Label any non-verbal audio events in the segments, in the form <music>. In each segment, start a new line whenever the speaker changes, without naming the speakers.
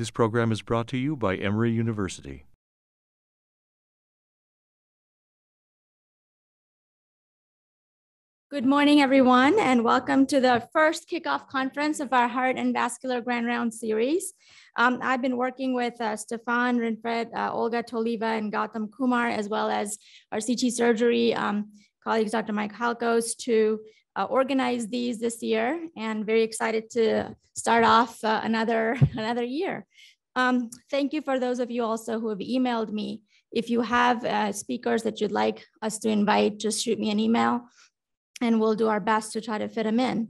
This program is brought to you by Emory University.
Good morning, everyone, and welcome to the first kickoff conference of our Heart and Vascular Grand Round series. Um, I've been working with uh, Stefan Rinfret, uh, Olga Toleva, and Gautam Kumar, as well as our CT surgery um, colleagues, Dr. Mike Halkos, to uh, organize these this year, and very excited to start off uh, another <laughs> another year. Um, thank you for those of you also who have emailed me. If you have uh, speakers that you'd like us to invite, just shoot me an email and we'll do our best to try to fit them in.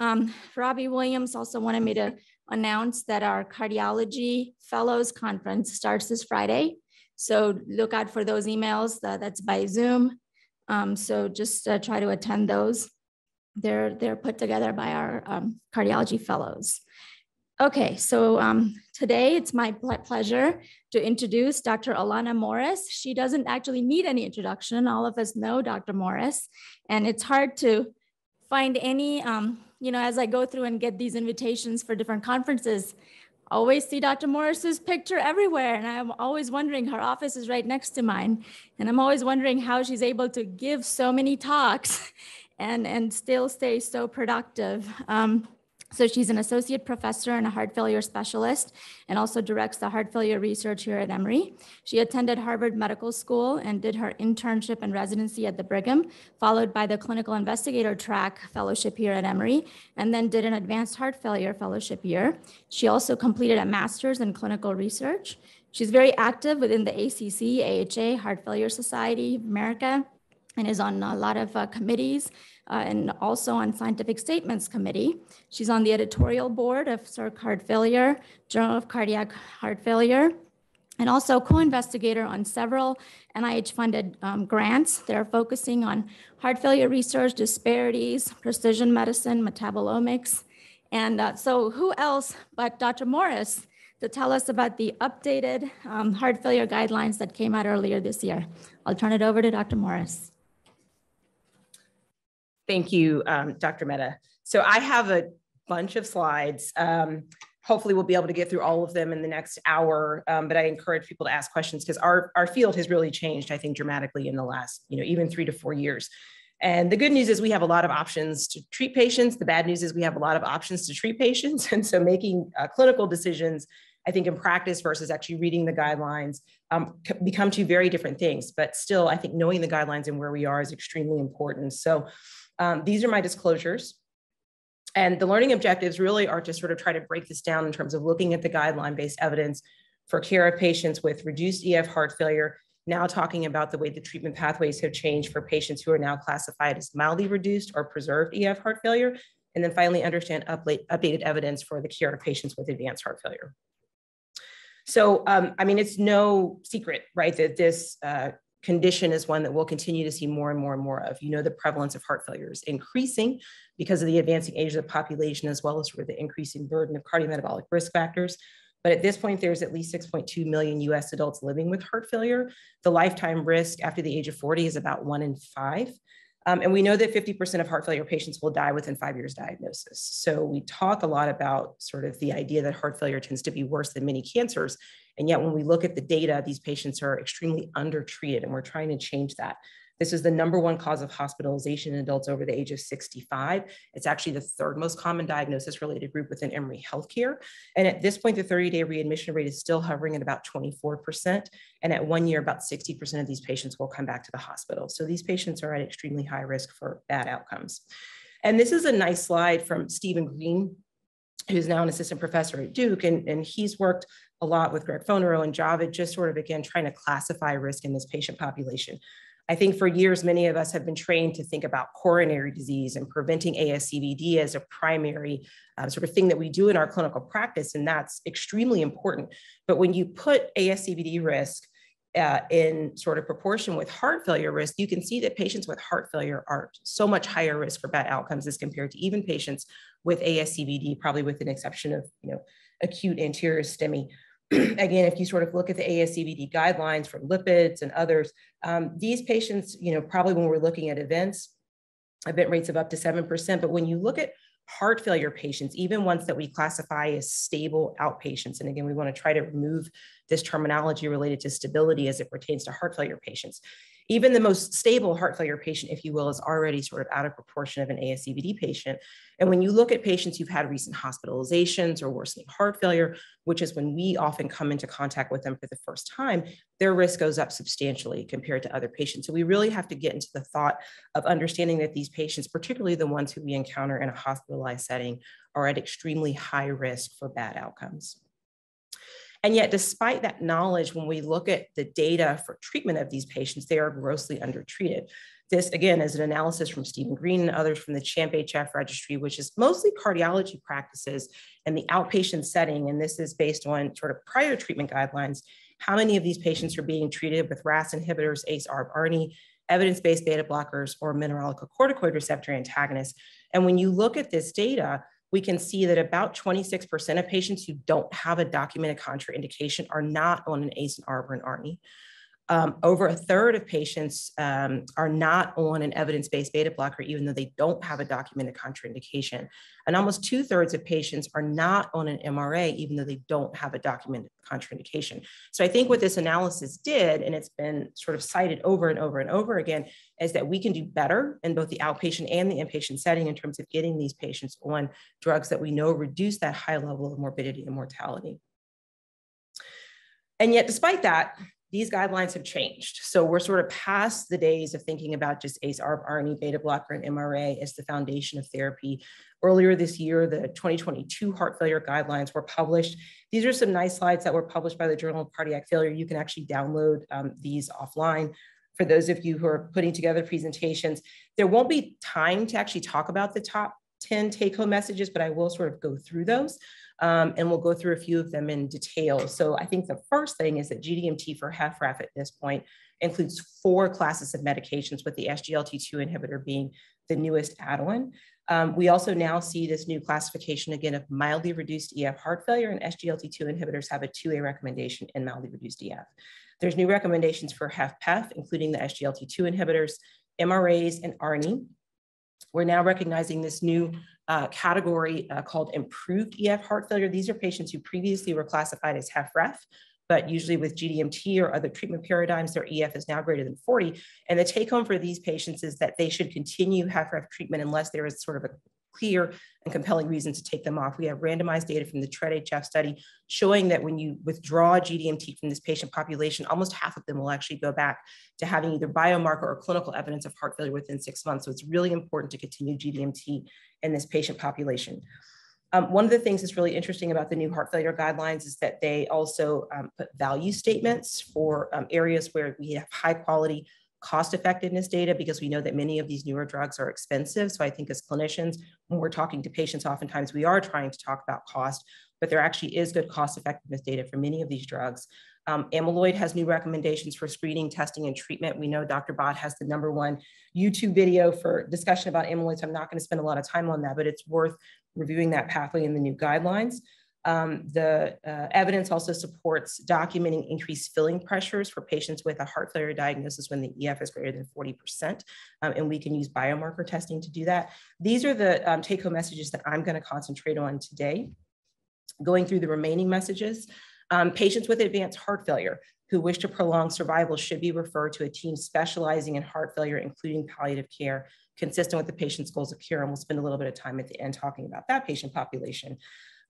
Um, Robbie Williams also wanted me to announce that our cardiology fellows conference starts this Friday. So look out for those emails. Uh, that's by Zoom. Um, so just uh, try to attend those. They're, they're put together by our um, cardiology fellows. Okay, so um, today it's my pleasure to introduce Dr. Alanna Morris. She doesn't actually need any introduction. All of us know Dr. Morris, and it's hard to find any, um, you know, as I go through and get these invitations for different conferences, always see Dr. Morris's picture everywhere. And I'm always wondering, her office is right next to mine. And I'm always wondering how she's able to give so many talks and, and still stay so productive. Um, so she's an associate professor and a heart failure specialist and also directs the heart failure research here at Emory. She attended Harvard Medical School and did her internship and residency at the Brigham, followed by the clinical investigator track fellowship here at Emory, and then did an advanced heart failure fellowship year. She also completed a master's in clinical research. She's very active within the ACC, AHA, Heart Failure Society of America, and is on a lot of uh, committees uh, and also on Scientific Statements Committee. She's on the editorial board of CIRC Heart Failure, Journal of Cardiac Heart Failure, and also co-investigator on several NIH-funded um, grants. They're focusing on heart failure research, disparities, precision medicine, metabolomics. And uh, so who else but Dr. Morris to tell us about the updated um, heart failure guidelines that came out earlier this year. I'll turn it over to Dr. Morris.
Thank you, um, Dr. Mehta. So I have a bunch of slides. Um, hopefully we'll be able to get through all of them in the next hour, um, but I encourage people to ask questions because our, our field has really changed, I think, dramatically in the last, you know, even three to four years. And the good news is we have a lot of options to treat patients. The bad news is we have a lot of options to treat patients. <laughs> And so making uh, clinical decisions, I think in practice versus actually reading the guidelines um, become two very different things. But still, I think knowing the guidelines and where we are is extremely important. So um, these are my disclosures. And the learning objectives really are to sort of try to break this down in terms of looking at the guideline based evidence for care of patients with reduced EF heart failure, now talking about the way the treatment pathways have changed for patients who are now classified as mildly reduced or preserved EF heart failure, and then finally understand updated evidence for the care of patients with advanced heart failure. So, um, I mean, it's no secret, right, that this uh, condition is one that we'll continue to see more and more and more of. You know, the prevalence of heart failure is increasing because of the advancing age of the population, as well as for the increasing burden of cardiometabolic risk factors. But at this point, there's at least 6.2 million US adults living with heart failure. The lifetime risk after the age of 40 is about one in five. Um, and we know that 50% of heart failure patients will die within five years diagnosis. So we talk a lot about sort of the idea that heart failure tends to be worse than many cancers. And yet when we look at the data, these patients are extremely undertreated and we're trying to change that. This is the number one cause of hospitalization in adults over the age of 65. It's actually the third most common diagnosis related group within Emory Healthcare. And at this point, the 30 day readmission rate is still hovering at about 24%. And at one year, about 60% of these patients will come back to the hospital. So these patients are at extremely high risk for bad outcomes. And this is a nice slide from Stephen Greene, who's now an assistant professor at Duke, and, and he's worked a lot with Greg Fonarow and Javed, just sort of again trying to classify risk in this patient population. I think for years, many of us have been trained to think about coronary disease and preventing ASCVD as a primary uh, sort of thing that we do in our clinical practice, and that's extremely important. But when you put ASCVD risk uh, in sort of proportion with heart failure risk, you can see that patients with heart failure are so much higher risk for bad outcomes as compared to even patients with ASCVD, probably with an exception of you know acute anterior STEMI. <clears throat> again, if you sort of look at the ASCVD guidelines for lipids and others, um, these patients, you know, probably when we're looking at events, event rates of up to 7%. But when you look at heart failure patients, even ones that we classify as stable outpatients. And again, we want to try to remove this terminology related to stability as it pertains to heart failure patients even the most stable heart failure patient, if you will, is already sort of out of proportion of an ASCVD patient. And when you look at patients who've had recent hospitalizations or worsening heart failure, which is when we often come into contact with them for the first time, their risk goes up substantially compared to other patients. So we really have to get into the thought of understanding that these patients, particularly the ones who we encounter in a hospitalized setting, are at extremely high risk for bad outcomes. And yet, despite that knowledge, when we look at the data for treatment of these patients, they are grossly undertreated. This, again, is an analysis from Stephen Greene and others from the CHAMP-HF registry, which is mostly cardiology practices in the outpatient setting. And this is based on sort of prior treatment guidelines. How many of these patients are being treated with RAS inhibitors, ACE, ARB, ARNI, evidence-based beta blockers, or mineralocorticoid receptor antagonists? And when you look at this data, we can see that about 26% of patients who don't have a documented contraindication are not on an ACE and ARB or an ARNI. Um, over a third of patients um, are not on an evidence-based beta blocker, even though they don't have a documented contraindication. And almost two thirds of patients are not on an MRA, even though they don't have a documented contraindication. So I think what this analysis did, and it's been sort of cited over and over and over again, is that we can do better in both the outpatient and the inpatient setting in terms of getting these patients on drugs that we know reduce that high level of morbidity and mortality. And yet, despite that, these guidelines have changed. So we're sort of past the days of thinking about just ACE, ARB, ARNI, beta blocker, and MRA as the foundation of therapy. Earlier this year, the 2022 heart failure guidelines were published. These are some nice slides that were published by the Journal of Cardiac Failure. You can actually download um, these offline for those of you who are putting together presentations. There won't be time to actually talk about the top 10 take home messages, but I will sort of go through those um, and we'll go through a few of them in detail. So I think the first thing is that GDMT for HFrEF at this point includes four classes of medications with the SGLT2 inhibitor being the newest add-on. Um, we also now see this new classification again of mildly reduced EF heart failure and SGLT2 inhibitors have a 2A recommendation in mildly reduced EF. There's new recommendations for HFpEF, including the SGLT2 inhibitors, MRAs, and ARNI. We're now recognizing this new uh, category uh, called improved EF heart failure. These are patients who previously were classified as HFrEF, but usually with GDMT or other treatment paradigms, their EF is now greater than 40. And the take home for these patients is that they should continue HFrEF treatment unless there is sort of a clear and compelling reason to take them off. We have randomized data from the TRED-HF study showing that when you withdraw GDMT from this patient population, almost half of them will actually go back to having either biomarker or clinical evidence of heart failure within six months. So it's really important to continue GDMT in this patient population. Um, one of the things that's really interesting about the new heart failure guidelines is that they also um, put value statements for um, areas where we have high quality cost effectiveness data because we know that many of these newer drugs are expensive. So I think as clinicians, when we're talking to patients, oftentimes we are trying to talk about cost, but there actually is good cost effectiveness data for many of these drugs. Um, Amyloid has new recommendations for screening, testing, and treatment. We know Dr. Bhatt has the number one YouTube video for discussion about amyloid, so I'm not going to spend a lot of time on that, but it's worth reviewing that pathway in the new guidelines. Um, the uh, evidence also supports documenting increased filling pressures for patients with a heart failure diagnosis when the EF is greater than 40%, um, and we can use biomarker testing to do that. These are the um, take-home messages that I'm gonna concentrate on today. Going through the remaining messages, um, patients with advanced heart failure who wish to prolong survival should be referred to a team specializing in heart failure, including palliative care, consistent with the patient's goals of care. And we'll spend a little bit of time at the end talking about that patient population.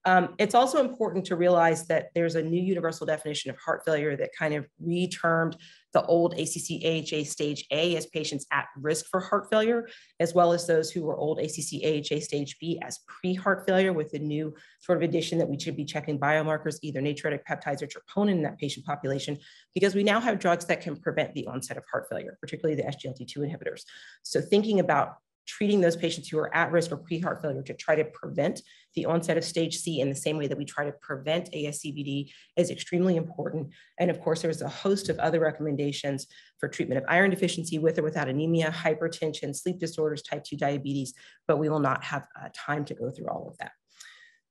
Um, it's also important to realize that there's a new universal definition of heart failure that kind of retermed the old ACC AHA stage A as patients at risk for heart failure, as well as those who were old ACC AHA stage B as pre-heart failure with the new sort of addition that we should be checking biomarkers, either natriuretic peptides or troponin in that patient population, because we now have drugs that can prevent the onset of heart failure, particularly the SGLT2 inhibitors. So thinking about treating those patients who are at risk for pre-heart failure to try to prevent the onset of stage C in the same way that we try to prevent ASCVD is extremely important. And of course, there's a host of other recommendations for treatment of iron deficiency with or without anemia, hypertension, sleep disorders, type 2 diabetes, but we will not have uh, time to go through all of that.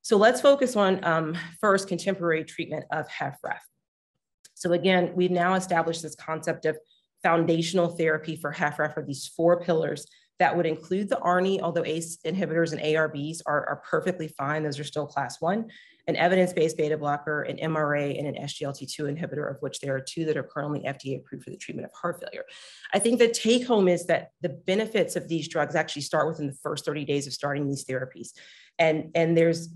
So let's focus on um, first contemporary treatment of HFrEF. So again, we've now established this concept of foundational therapy for HFrEF or these four pillars That would include the ARNI, although ACE inhibitors and ARBs are, are perfectly fine. Those are still class one an evidence-based beta blocker, an MRA, and an SGLT2 inhibitor, of which there are two that are currently FDA approved for the treatment of heart failure. I think the take home is that the benefits of these drugs actually start within the first 30 days of starting these therapies. And, and there's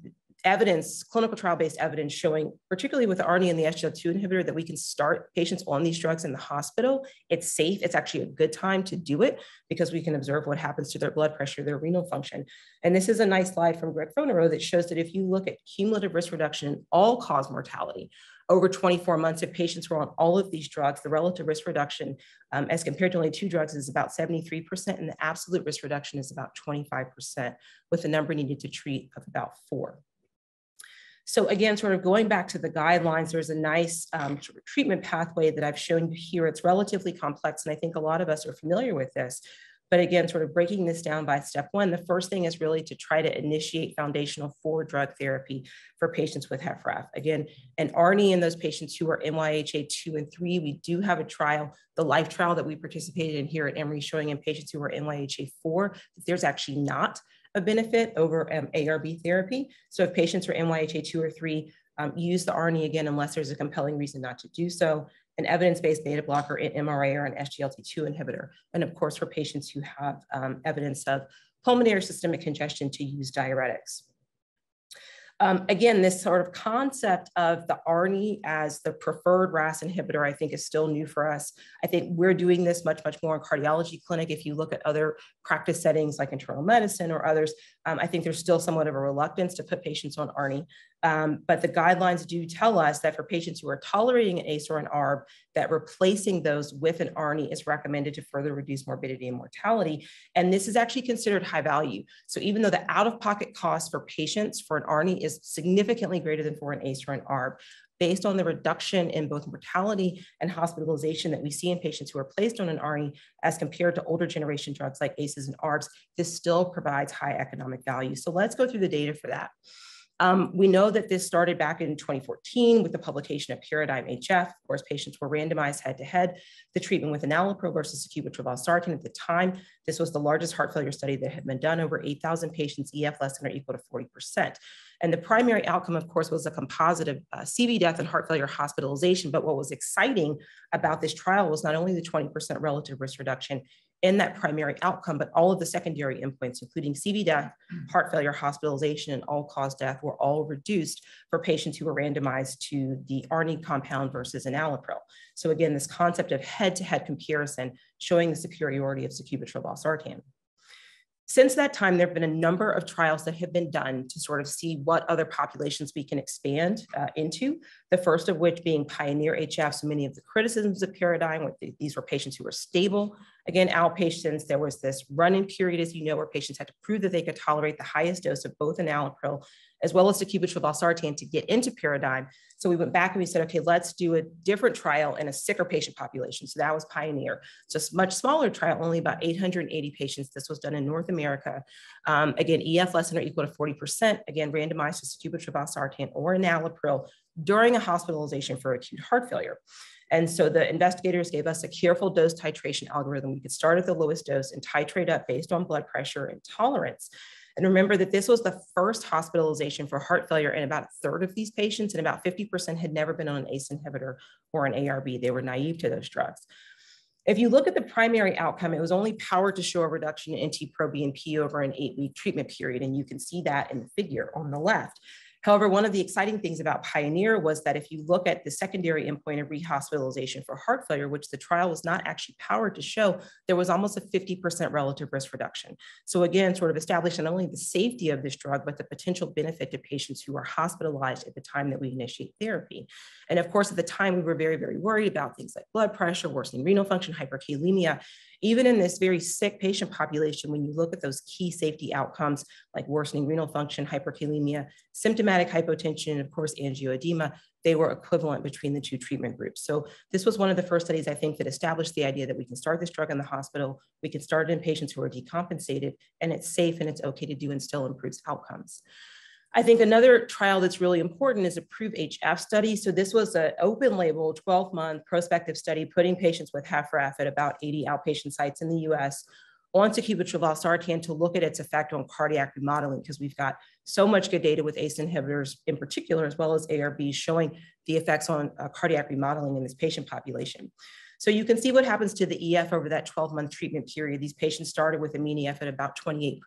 evidence, clinical trial based evidence showing, particularly with the ARNI and the SGLT2 inhibitor, that we can start patients on these drugs in the hospital. It's safe. It's actually a good time to do it because we can observe what happens to their blood pressure, their renal function. And this is a nice slide from Greg Fonarow that shows that if you look at cumulative risk reduction in all cause mortality, over 24 months, if patients were on all of these drugs, the relative risk reduction um, as compared to only two drugs is about 73%, and the absolute risk reduction is about 25%, with the number needed to treat of about four. So again, sort of going back to the guidelines, there's a nice um, treatment pathway that I've shown you here. It's relatively complex, and I think a lot of us are familiar with this. But again, sort of breaking this down by step one, the first thing is really to try to initiate foundational four drug therapy for patients with HFrEF. Again, an ARNI in those patients who are NYHA 2 and 3, we do have a trial, the LIFE trial that we participated in here at Emory showing in patients who are NYHA 4, that there's actually not a benefit over um, ARB therapy. So if patients are NYHA 2 or 3, um, use the ARNI again unless there's a compelling reason not to do so, an evidence-based beta blocker, an MRA or an SGLT2 inhibitor. And of course, for patients who have um, evidence of pulmonary systemic congestion to use diuretics. Um, again, this sort of concept of the ARNI as the preferred RAS inhibitor, I think is still new for us. I think we're doing this much, much more in cardiology clinic. If you look at other practice settings like internal medicine or others, um, I think there's still somewhat of a reluctance to put patients on ARNI. Um, but the guidelines do tell us that for patients who are tolerating an ACE or an ARB, that replacing those with an ARNI is recommended to further reduce morbidity and mortality. And this is actually considered high value. So even though the out-of-pocket cost for patients for an ARNI is significantly greater than for an ACE or an ARB, based on the reduction in both mortality and hospitalization that we see in patients who are placed on an ARNI as compared to older generation drugs like ACEs and ARBs, this still provides high economic value. So let's go through the data for that. Um, we know that this started back in 2014 with the publication of Paradigm HF. Of course, patients were randomized head to head. The treatment with enalapril versus sacubitril/valsartan at the time, this was the largest heart failure study that had been done over 8,000 patients, EF less than or equal to 40%. And the primary outcome, of course, was a composite of uh, CV death and heart failure hospitalization. But what was exciting about this trial was not only the 20% relative risk reduction in that primary outcome, but all of the secondary endpoints, including CV death, heart failure, hospitalization, and all-cause death were all reduced for patients who were randomized to the ARNI compound versus enalapril. So again, this concept of head-to-head -head comparison showing the superiority of sacubitril valsartan. Since that time, there have been a number of trials that have been done to sort of see what other populations we can expand uh, into. The first of which being Pioneer HF. So many of the criticisms of Paradigm, with these were patients who were stable. Again, outpatients, there was this run-in period, as you know, where patients had to prove that they could tolerate the highest dose of both an enalapril as well as the sacubitril valsartan to get into Paradigm. So we went back and we said, okay, let's do a different trial in a sicker patient population. So that was Pioneer. Just much smaller trial, only about 880 patients. This was done in North America. Um, again, EF less than or equal to 40%. Again, randomized to sacubitril valsartan or enalapril during a hospitalization for acute heart failure. And so the investigators gave us a careful dose titration algorithm. We could start at the lowest dose and titrate up based on blood pressure and tolerance. And remember that this was the first hospitalization for heart failure in about a third of these patients, and about 50% had never been on an ACE inhibitor or an ARB. They were naive to those drugs. If you look at the primary outcome, it was only powered to show a reduction in NT-proBNP over an eight-week treatment period, and you can see that in the figure on the left. However, one of the exciting things about Pioneer was that if you look at the secondary endpoint of rehospitalization for heart failure, which the trial was not actually powered to show, there was almost a 50% relative risk reduction. So again, sort of establishing not only the safety of this drug, but the potential benefit to patients who are hospitalized at the time that we initiate therapy. And of course, at the time, we were very, very worried about things like blood pressure, worsening renal function, hyperkalemia. Even in this very sick patient population, when you look at those key safety outcomes like worsening renal function, hyperkalemia, symptomatic hypotension, and of course, angioedema, they were equivalent between the two treatment groups. So this was one of the first studies I think that established the idea that we can start this drug in the hospital, we can start it in patients who are decompensated, and it's safe and it's okay to do and still improves outcomes. I think another trial that's really important is a PROVE HF study. So this was an open label 12 month prospective study putting patients with HFrEF at about 80 outpatient sites in the US onto sacubitril valsartan to look at its effect on cardiac remodeling because we've got so much good data with ACE inhibitors in particular, as well as ARBs showing the effects on uh, cardiac remodeling in this patient population. So you can see what happens to the EF over that 12 month treatment period. These patients started with a mean EF at about 28%,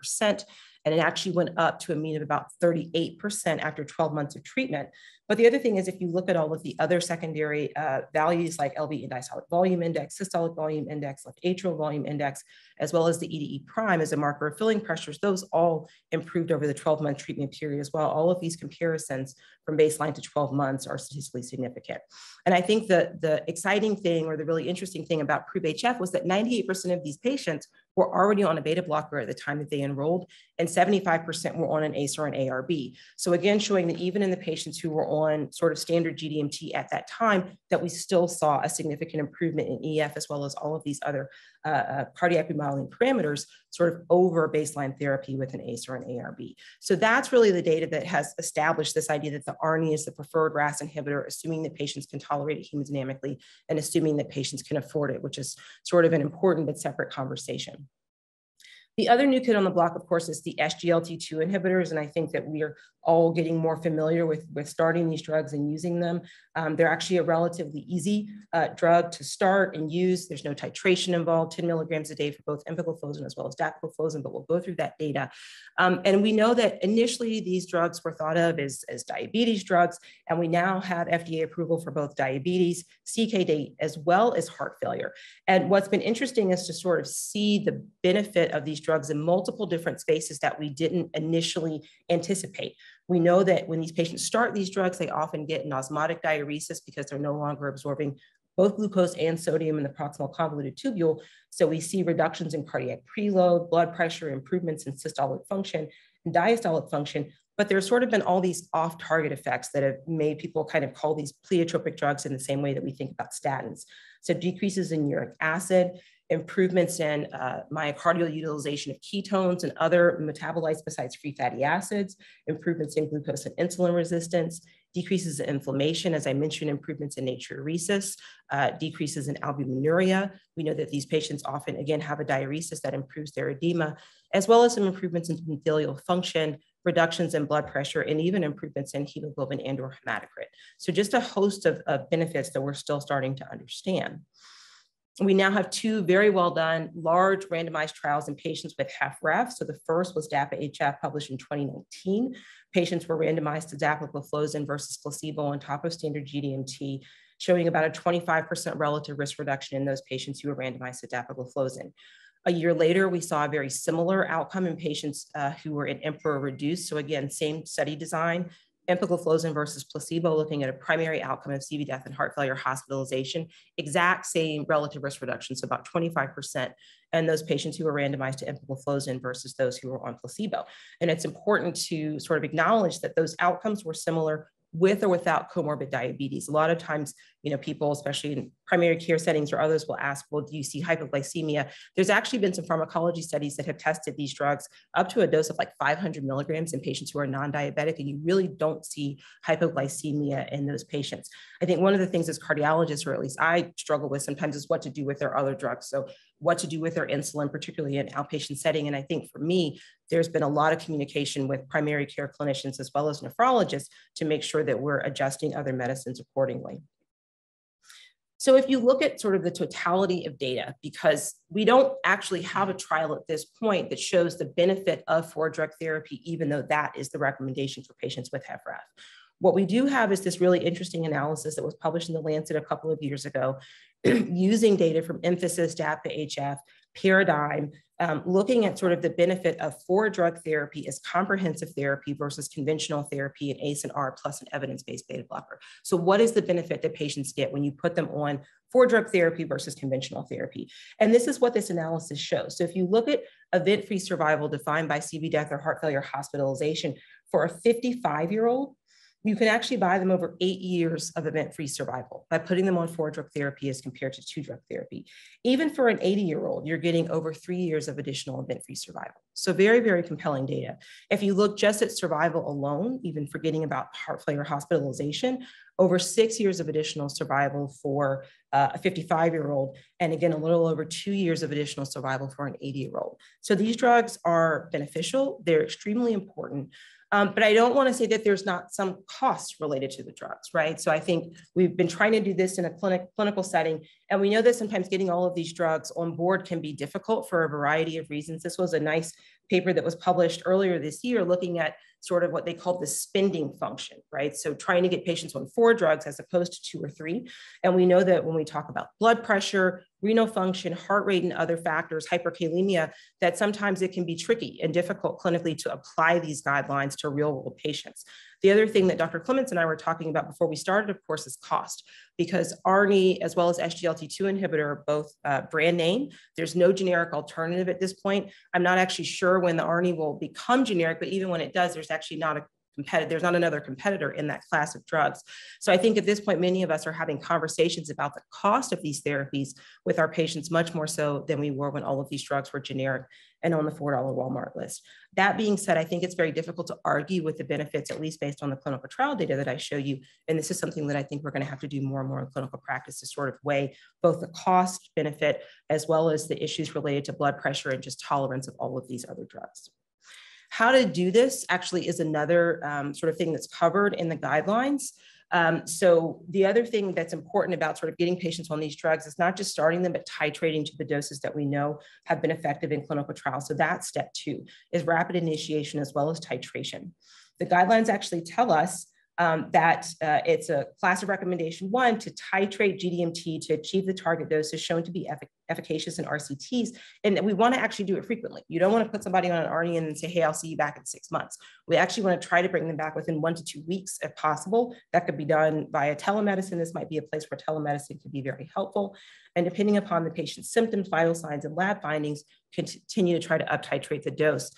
and it actually went up to a mean of about 38% after 12 months of treatment. But the other thing is, if you look at all of the other secondary uh, values like LV and diastolic volume index, systolic volume index, left atrial volume index, as well as the EDE prime as a marker of filling pressures, those all improved over the 12 month treatment period as well. All of these comparisons from baseline to 12 months are statistically significant. And I think the, the exciting thing or the really interesting thing about PROVE-HF was that 98% of these patients were already on a beta blocker at the time that they enrolled, and 75% were on an ACE or an ARB. So again, showing that even in the patients who were on sort of standard GDMT at that time, that we still saw a significant improvement in EF as well as all of these other uh, uh, cardiac remodeling parameters sort of over baseline therapy with an ACE or an ARB. So that's really the data that has established this idea that the ARNI is the preferred RAS inhibitor, assuming that patients can tolerate it hemodynamically and assuming that patients can afford it, which is sort of an important but separate conversation. The other new kid on the block, of course, is the SGLT2 inhibitors. And I think that we are all getting more familiar with, with starting these drugs and using them. Um, they're actually a relatively easy uh, drug to start and use. There's no titration involved, 10 milligrams a day for both empagliflozin as well as dapagliflozin, but we'll go through that data. Um, and we know that initially these drugs were thought of as, as diabetes drugs, and we now have FDA approval for both diabetes, CKD, as well as heart failure. And what's been interesting is to sort of see the benefit of these drugs in multiple different spaces that we didn't initially anticipate. We know that when these patients start these drugs, they often get an osmotic diuresis because they're no longer absorbing both glucose and sodium in the proximal convoluted tubule. So we see reductions in cardiac preload, blood pressure, improvements in systolic function and diastolic function. But there's sort of been all these off target effects that have made people kind of call these pleiotropic drugs in the same way that we think about statins. So decreases in uric acid, improvements in uh, myocardial utilization of ketones and other metabolites besides free fatty acids, improvements in glucose and insulin resistance, decreases in inflammation, as I mentioned, improvements in natriuresis, uh, decreases in albuminuria. We know that these patients often, again, have a diuresis that improves their edema, as well as some improvements in endothelial function, reductions in blood pressure, and even improvements in hemoglobin and or hematocrit. So just a host of, of benefits that we're still starting to understand we now have two very well done large randomized trials in patients with HFrEF. So the first was DAPA-HF published in 2019. Patients were randomized to dapagliflozin versus placebo on top of standard GDMT, showing about a 25% relative risk reduction in those patients who were randomized to dapagliflozin. A year later, we saw a very similar outcome in patients uh, who were in EMPEROR reduced. So again, same study design, empagliflozin versus placebo, looking at a primary outcome of CV death and heart failure hospitalization, exact same relative risk reduction, so about 25%, and those patients who were randomized to empagliflozin versus those who were on placebo. And it's important to sort of acknowledge that those outcomes were similar with or without comorbid diabetes. A lot of times, you know, people, especially in primary care settings or others will ask, well, do you see hypoglycemia? There's actually been some pharmacology studies that have tested these drugs up to a dose of like 500 milligrams in patients who are non-diabetic, and you really don't see hypoglycemia in those patients. I think one of the things as cardiologists, or at least I struggle with sometimes is what to do with their other drugs. So what to do with their insulin, particularly in outpatient setting. And I think for me, there's been a lot of communication with primary care clinicians as well as nephrologists to make sure that we're adjusting other medicines accordingly. So if you look at sort of the totality of data, because we don't actually have a trial at this point that shows the benefit of four drug therapy, even though that is the recommendation for patients with HFrEF. What we do have is this really interesting analysis that was published in the Lancet a couple of years ago, <clears throat> using data from Emphasis, DAPA-HF, Paradigm, um, looking at sort of the benefit of four drug therapy as comprehensive therapy versus conventional therapy and ACE and R plus an evidence-based beta blocker. So what is the benefit that patients get when you put them on four drug therapy versus conventional therapy? And this is what this analysis shows. So if you look at event-free survival defined by CV death or heart failure hospitalization for a 55-year-old, you can actually buy them over eight years of event-free survival by putting them on four drug therapy as compared to two drug therapy. Even for an 80-year-old, you're getting over three years of additional event-free survival. So very, very compelling data. If you look just at survival alone, even forgetting about heart failure hospitalization, over six years of additional survival for uh, a 55 year old, and again, a little over two years of additional survival for an 80 year old. So these drugs are beneficial, they're extremely important. Um, but I don't want to say that there's not some costs related to the drugs, right? So I think we've been trying to do this in a clinic, clinical setting, and we know that sometimes getting all of these drugs on board can be difficult for a variety of reasons. This was a nice paper that was published earlier this year looking at sort of what they call the spending function, right? So trying to get patients on four drugs as opposed to two or three. And we know that when we talk about blood pressure, renal function, heart rate, and other factors, hyperkalemia, that sometimes it can be tricky and difficult clinically to apply these guidelines to real world patients. The other thing that Dr. Clements and I were talking about before we started, of course, is cost, because ARNI as well as SGLT2 inhibitor are both uh, brand name. There's no generic alternative at this point. I'm not actually sure when the ARNI will become generic, but even when it does, there's actually not a competitor, there's not another competitor in that class of drugs. So I think at this point, many of us are having conversations about the cost of these therapies with our patients much more so than we were when all of these drugs were generic and on the $4 Walmart list. That being said, I think it's very difficult to argue with the benefits, at least based on the clinical trial data that I show you. And this is something that I think we're going to have to do more and more in clinical practice to sort of weigh both the cost benefit as well as the issues related to blood pressure and just tolerance of all of these other drugs. How to do this actually is another um, sort of thing that's covered in the guidelines. Um, so the other thing that's important about sort of getting patients on these drugs is not just starting them, but titrating to the doses that we know have been effective in clinical trials. So that's step two is rapid initiation as well as titration. The guidelines actually tell us um, that uh, it's a class of recommendation one to titrate GDMT to achieve the target dose is shown to be effic efficacious in RCTs, and we want to actually do it frequently. You don't want to put somebody on an ARNI and say, hey, I'll see you back in six months. We actually want to try to bring them back within one to two weeks if possible. That could be done via telemedicine. This might be a place where telemedicine could be very helpful. And depending upon the patient's symptoms, vital signs, and lab findings, continue to try to uptitrate the dose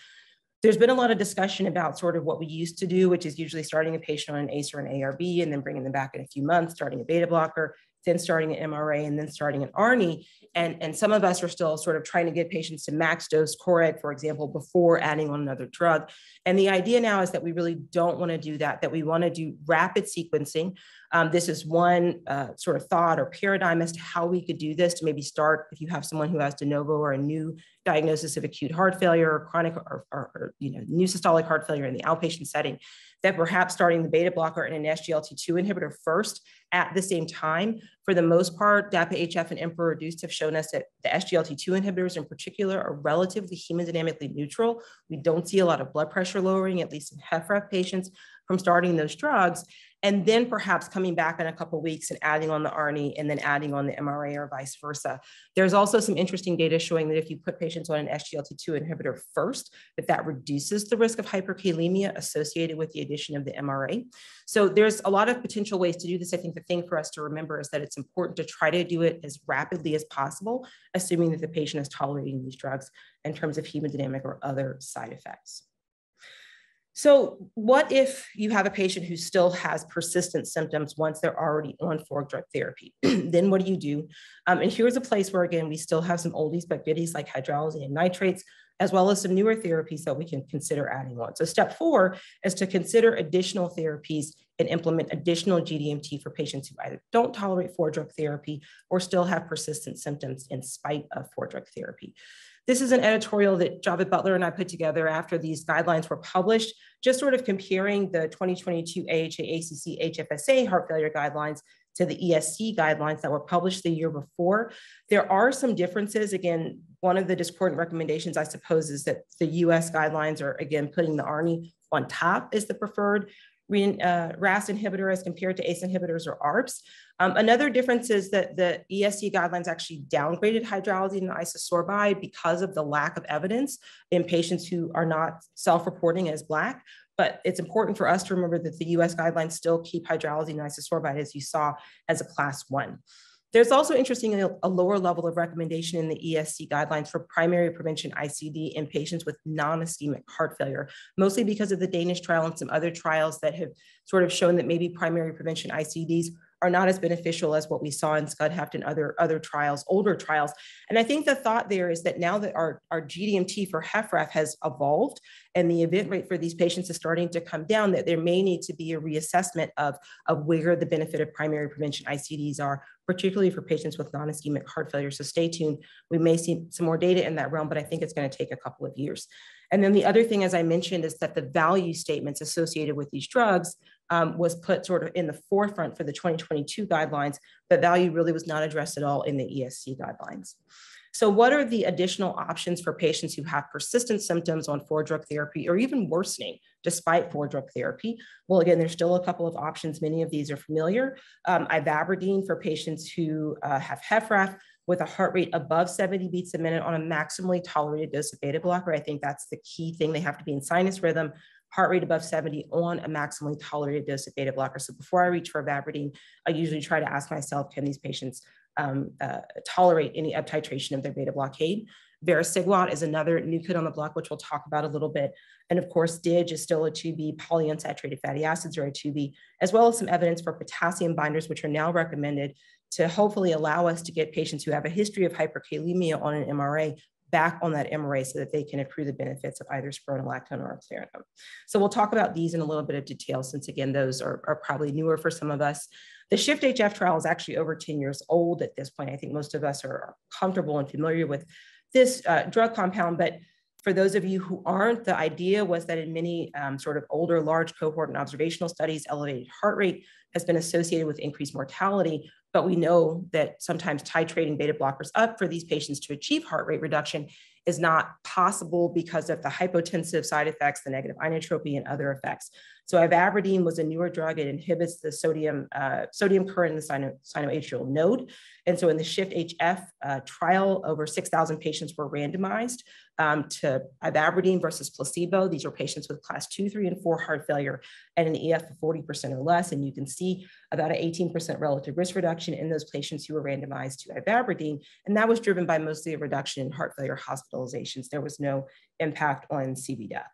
there's been a lot of discussion about sort of what we used to do, which is usually starting a patient on an ACE or an ARB and then bringing them back in a few months, starting a beta blocker, then starting an MRA, and then starting an ARNI. And, and some of us are still sort of trying to get patients to max dose Coreg, for example, before adding on another drug. And the idea now is that we really don't want to do that, that we want to do rapid sequencing. Um, this is one uh, sort of thought or paradigm as to how we could do this to maybe start if you have someone who has de novo or a new diagnosis of acute heart failure or chronic or, or, or you know new systolic heart failure in the outpatient setting that perhaps starting the beta blocker and an SGLT2 inhibitor first at the same time. For the most part, DAPA-HF and EMPEROR reduced have shown us that the SGLT2 inhibitors in particular are relatively hemodynamically neutral. We don't see a lot of blood pressure lowering, at least in HFrEF patients, from starting those drugs and then perhaps coming back in a couple weeks and adding on the ARNI and then adding on the MRA or vice versa. There's also some interesting data showing that if you put patients on an SGLT2 inhibitor first, that that reduces the risk of hyperkalemia associated with the addition of the MRA. So there's a lot of potential ways to do this. I think the thing for us to remember is that it's important to try to do it as rapidly as possible, assuming that the patient is tolerating these drugs in terms of hemodynamic or other side effects. So what if you have a patient who still has persistent symptoms once they're already on four drug therapy? <clears throat> then what do you do? Um, and here's a place where, again, we still have some oldies but goodies like hydralazine and nitrates, as well as some newer therapies that we can consider adding on. So step four is to consider additional therapies and implement additional GDMT for patients who either don't tolerate four drug therapy or still have persistent symptoms in spite of four drug therapy. This is an editorial that Javed Butler and I put together after these guidelines were published, just sort of comparing the 2022 AHA, ACC, HFSA heart failure guidelines to the ESC guidelines that were published the year before. There are some differences. Again, one of the discordant recommendations, I suppose, is that the US guidelines are, again, putting the ARNI on top is the preferred uh, RAS inhibitor as compared to ACE inhibitors or ARBs. Um, another difference is that the ESC guidelines actually downgraded hydralazine and isosorbide because of the lack of evidence in patients who are not self-reporting as Black. But it's important for us to remember that the US guidelines still keep hydralazine and isosorbide, as you saw, as a class one. There's also interestingly a lower level of recommendation in the ESC guidelines for primary prevention ICD in patients with non-ischemic heart failure, mostly because of the Danish trial and some other trials that have sort of shown that maybe primary prevention ICDs are not as beneficial as what we saw in SCD-HeFT and other, other trials, older trials. And I think the thought there is that now that our, our GDMT for HFrEF has evolved and the event rate for these patients is starting to come down, that there may need to be a reassessment of, of where the benefit of primary prevention ICDs are, particularly for patients with non-ischemic heart failure. So stay tuned. We may see some more data in that realm, but I think it's going to take a couple of years. And then the other thing, as I mentioned, is that the value statements associated with these drugs um, was put sort of in the forefront for the 2022 guidelines, but value really was not addressed at all in the ESC guidelines. So what are the additional options for patients who have persistent symptoms on four drug therapy or even worsening despite four drug therapy? Well, again, there's still a couple of options. Many of these are familiar. Um, ivabradine for patients who uh, have HFrEF, with a heart rate above 70 beats a minute on a maximally tolerated dose of beta blocker. I think that's the key thing. They have to be in sinus rhythm, heart rate above 70 on a maximally tolerated dose of beta blocker. So before I reach for ivabradine, I usually try to ask myself, can these patients um, uh, tolerate any up titration of their beta blockade? Vericiguat is another new kid on the block, which we'll talk about a little bit. And of course, DIG is still a 2B polyunsaturated fatty acids or a 2B, as well as some evidence for potassium binders, which are now recommended to hopefully allow us to get patients who have a history of hyperkalemia on an MRA back on that MRA so that they can accrue the benefits of either spironolactone or eplerenone. So we'll talk about these in a little bit of detail since again, those are, are probably newer for some of us. The SHIFT HF trial is actually over 10 years old at this point. I think most of us are comfortable and familiar with this uh, drug compound, but for those of you who aren't, the idea was that in many um, sort of older large cohort and observational studies, elevated heart rate has been associated with increased mortality, but we know that sometimes titrating beta blockers up for these patients to achieve heart rate reduction is not possible because of the hypotensive side effects, the negative inotropy, and other effects. So ivabradine was a newer drug. It inhibits the sodium uh, sodium current in the sino, sinoatrial node. And so in the SHIFT HF uh, trial, over 6,000 patients were randomized um, to ivabradine versus placebo. These are patients with class two, three, and four heart failure and an EF of 40% or less. And you can see about an 18% relative risk reduction in those patients who were randomized to ivabradine. And that was driven by mostly a reduction in heart failure hospitalizations. There was no impact on CV death.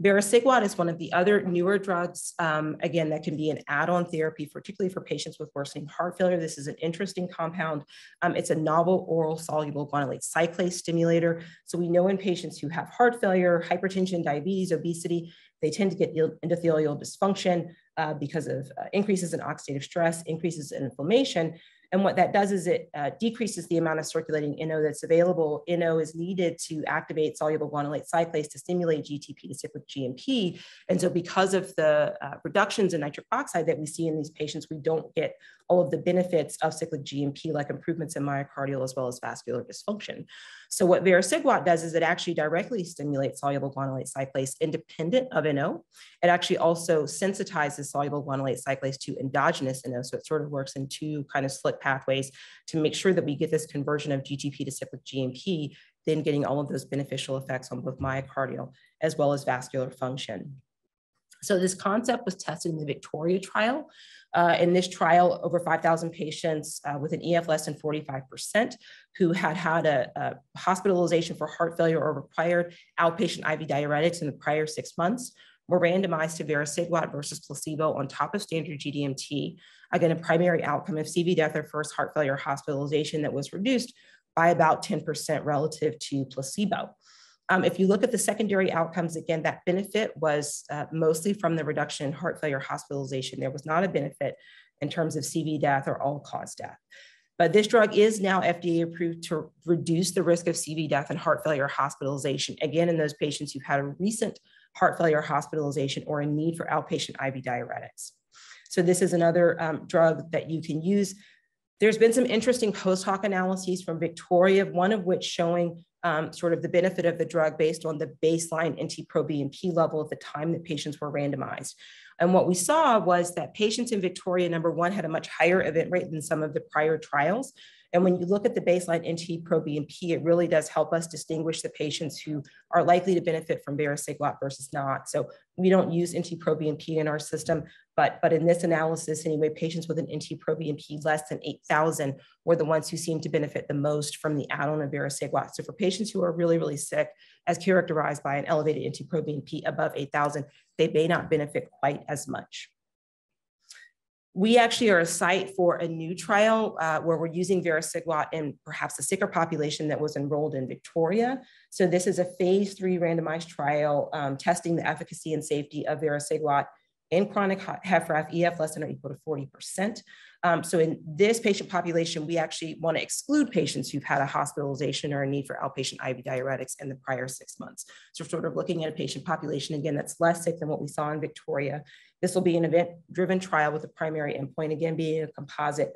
Vericiguat is one of the other newer drugs, um, again, that can be an add-on therapy, particularly for patients with worsening heart failure. This is an interesting compound. Um, it's a novel oral soluble guanylate cyclase stimulator. So we know in patients who have heart failure, hypertension, diabetes, obesity, they tend to get endothelial dysfunction uh, because of uh, increases in oxidative stress, increases in inflammation. And what that does is it uh, decreases the amount of circulating NO that's available. NO is needed to activate soluble guanylate cyclase to stimulate GTP to cyclic GMP. And so because of the uh, reductions in nitric oxide that we see in these patients, we don't get all of the benefits of cyclic GMP, like improvements in myocardial as well as vascular dysfunction. So what vericiguat does is it actually directly stimulates soluble guanylate cyclase independent of NO. It actually also sensitizes soluble guanylate cyclase to endogenous NO. So it sort of works in two kind of slick pathways to make sure that we get this conversion of GTP to cyclic GMP, then getting all of those beneficial effects on both myocardial as well as vascular function. So this concept was tested in the Victoria trial. Uh, in this trial, over 5,000 patients uh, with an EF less than 45% who had had a, a, hospitalization for heart failure or required outpatient IV diuretics in the prior six months were randomized to vericiguat versus placebo on top of standard GDMT. Again, a primary outcome of CV death or first heart failure hospitalization that was reduced by about 10% relative to placebo. Um, if you look at the secondary outcomes, again, that benefit was uh, mostly from the reduction in heart failure hospitalization. There was not a benefit in terms of CV death or all cause death. But this drug is now FDA approved to reduce the risk of CV death and heart failure hospitalization, again, in those patients who've had a recent heart failure hospitalization or a need for outpatient IV diuretics. So this is another um, drug that you can use. There's been some interesting post hoc analyses from Victoria, one of which showing um, sort of the benefit of the drug based on the baseline NT-proBNP level at the time that patients were randomized. And what we saw was that patients in Victoria, number one, had a much higher event rate than some of the prior trials. And when you look at the baseline NT-proBNP, it really does help us distinguish the patients who are likely to benefit from vericiguat versus not. So we don't use NT-proBNP in our system, but, but in this analysis anyway, patients with an NT-proBNP less than 8,000 were the ones who seemed to benefit the most from the add-on of vericiguat. So for patients who are really, really sick, as characterized by an elevated NT-proBNP above 8,000, they may not benefit quite as much. We actually are a site for a new trial uh, where we're using vericiguat in perhaps a sicker population that was enrolled in Victoria. So this is a phase three randomized trial um, testing the efficacy and safety of vericiguat in chronic HFrEF, EF less than or equal to 40%. Um, so in this patient population, we actually want to exclude patients who've had a hospitalization or a need for outpatient IV diuretics in the prior six months. So sort of looking at a patient population, again, that's less sick than what we saw in Victoria. This will be an event-driven trial with the primary endpoint, again, being a composite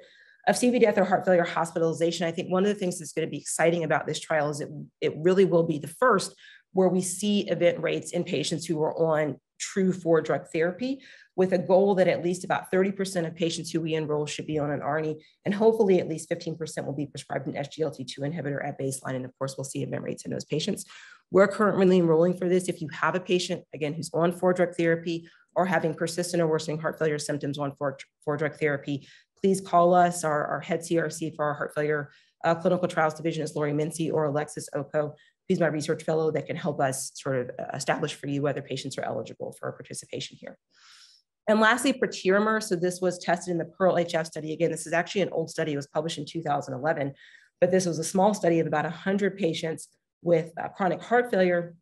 of CV death or heart failure hospitalization. I think one of the things that's going to be exciting about this trial is it, it really will be the first where we see event rates in patients who are on true four drug therapy with a goal that at least about 30% of patients who we enroll should be on an ARNI, and hopefully at least 15% will be prescribed an SGLT2 inhibitor at baseline. And of course, we'll see event rates in those patients. We're currently enrolling for this. If you have a patient, again, who's on four drug therapy or having persistent or worsening heart failure symptoms on four, four drug therapy, please call us. Our, our head CRC for our heart failure uh, clinical trials division is Lori Mincy or Alexis Oko. He's my research fellow that can help us sort of uh, establish for you whether patients are eligible for participation here. And lastly, patiromer. So this was tested in the Pearl HF study. Again, this is actually an old study. It was published in 2011, but this was a small study of about 100 patients with uh, chronic heart failure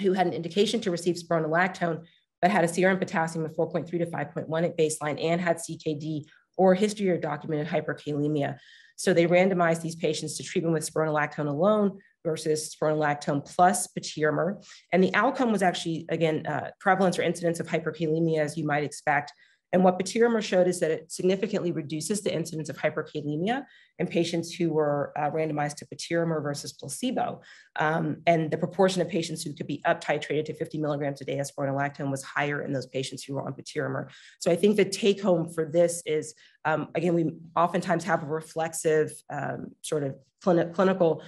who had an indication to receive spironolactone, but had a serum potassium of 4.3 to 5.1 at baseline and had CKD or history or documented hyperkalemia. So they randomized these patients to treatment with spironolactone alone versus spironolactone plus patiromer. And the outcome was actually, again, uh, prevalence or incidence of hyperkalemia, as you might expect. And what patiromer showed is that it significantly reduces the incidence of hyperkalemia in patients who were uh, randomized to patiromer versus placebo. Um, and the proportion of patients who could be up titrated to 50 milligrams a day of spironolactone was higher in those patients who were on patiromer. So I think the take home for this is, um, again, we oftentimes have a reflexive um, sort of clinical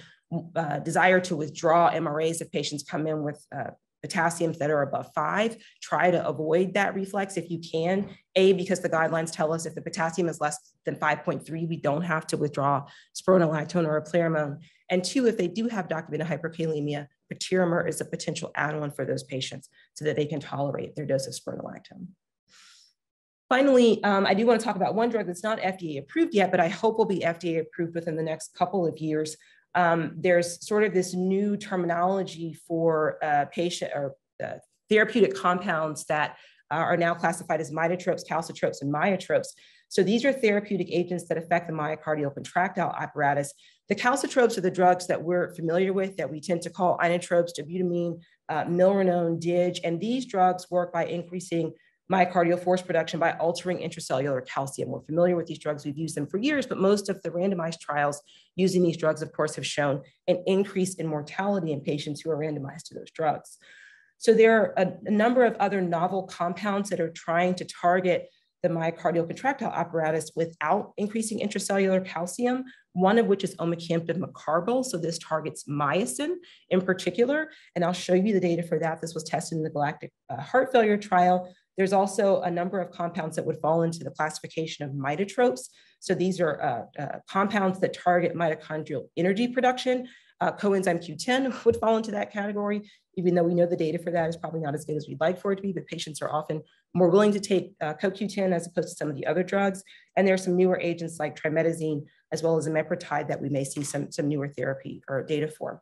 uh, desire to withdraw MRAs if patients come in with uh, potassiums that are above five. Try to avoid that reflex if you can. A, because the guidelines tell us if the potassium is less than 5.3, we don't have to withdraw spironolactone or eplerenone. And two, if they do have documented hyperkalemia, patiromer is a potential add-on for those patients so that they can tolerate their dose of spironolactone. Finally, um, I do want to talk about one drug that's not FDA approved yet, but I hope will be FDA approved within the next couple of years, um, there's sort of this new terminology for uh, patient or uh, therapeutic compounds that uh, are now classified as mitotropes, calcitropes, and myotropes. So these are therapeutic agents that affect the myocardial contractile apparatus. The calcitropes are the drugs that we're familiar with that we tend to call inotropes, dobutamine, uh, milrinone, DIG, and these drugs work by increasing myocardial force production by altering intracellular calcium. We're familiar with these drugs, we've used them for years, but most of the randomized trials using these drugs, of course, have shown an increase in mortality in patients who are randomized to those drugs. So there are a, a number of other novel compounds that are trying to target the myocardial contractile apparatus without increasing intracellular calcium, one of which is omecamtiv mecarbil. So this targets myosin in particular, and I'll show you the data for that. This was tested in the galactic uh, heart failure trial. There's also a number of compounds that would fall into the classification of mitotropes. So these are uh, uh, compounds that target mitochondrial energy production. Uh, coenzyme Q10 would fall into that category, even though we know the data for that is probably not as good as we'd like for it to be, but patients are often more willing to take uh, CoQ10 as opposed to some of the other drugs. And there are some newer agents like trimetazidine, as well as elamipretide that we may see some, some newer therapy or data for.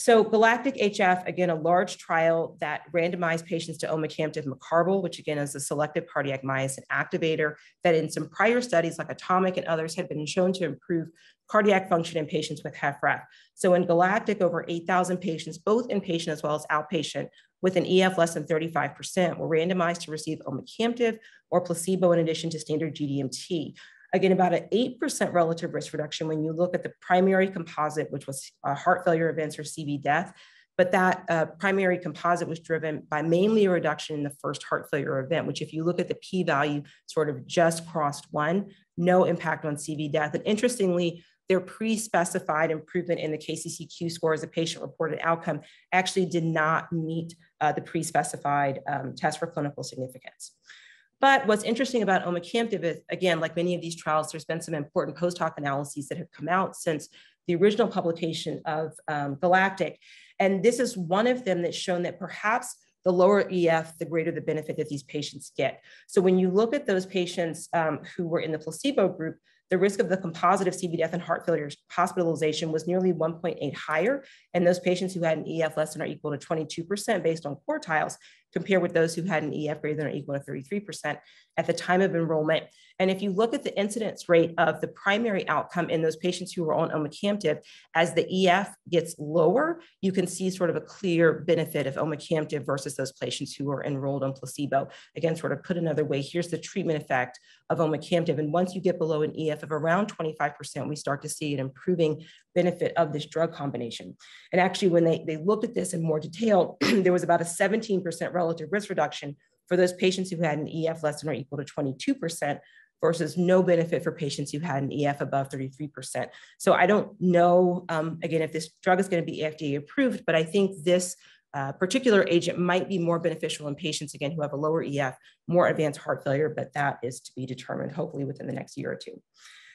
So Galactic HF, again, a large trial that randomized patients to omecamtiv mecarbil, which again is a selective cardiac myosin activator that in some prior studies like Atomic and others had been shown to improve cardiac function in patients with HFrEF. So in Galactic, over 8,000 patients, both inpatient as well as outpatient, with an EF less than 35% were randomized to receive omecamtiv or placebo in addition to standard GDMT. Again, about an 8% relative risk reduction when you look at the primary composite, which was uh, heart failure events or CV death. but that uh, primary composite was driven by mainly a reduction in the first heart failure event, which if you look at the p-value sort of just crossed one, no impact on CV death. And interestingly, their pre-specified improvement in the KCCQ score as a patient-reported outcome actually did not meet uh, the pre-specified um, test for clinical significance. But what's interesting about omecamtiv is, again, like many of these trials, there's been some important post hoc analyses that have come out since the original publication of um, Galactic. And this is one of them that's shown that perhaps the lower EF, the greater the benefit that these patients get. So when you look at those patients um, who were in the placebo group, the risk of the composite of CV death and heart failure hospitalization was nearly 1.8 higher. And those patients who had an EF less than or equal to 22% based on quartiles compared with those who had an EF greater than or equal to 33% at the time of enrollment. And if you look at the incidence rate of the primary outcome in those patients who were on omecamtiv, as the EF gets lower, you can see sort of a clear benefit of omecamtiv versus those patients who are enrolled on placebo. Again, sort of put another way, here's the treatment effect of omecamtiv. And once you get below an EF of around 25%, we start to see an improving benefit of this drug combination. And actually, when they, they looked at this in more detail, <clears throat> there was about a 17% relative risk reduction for those patients who had an EF less than or equal to 22% versus no benefit for patients who had an EF above 33%. So I don't know, um, again, if this drug is going to be FDA approved, but I think this uh, particular agent might be more beneficial in patients, again, who have a lower EF, more advanced heart failure, but that is to be determined hopefully within the next year or two.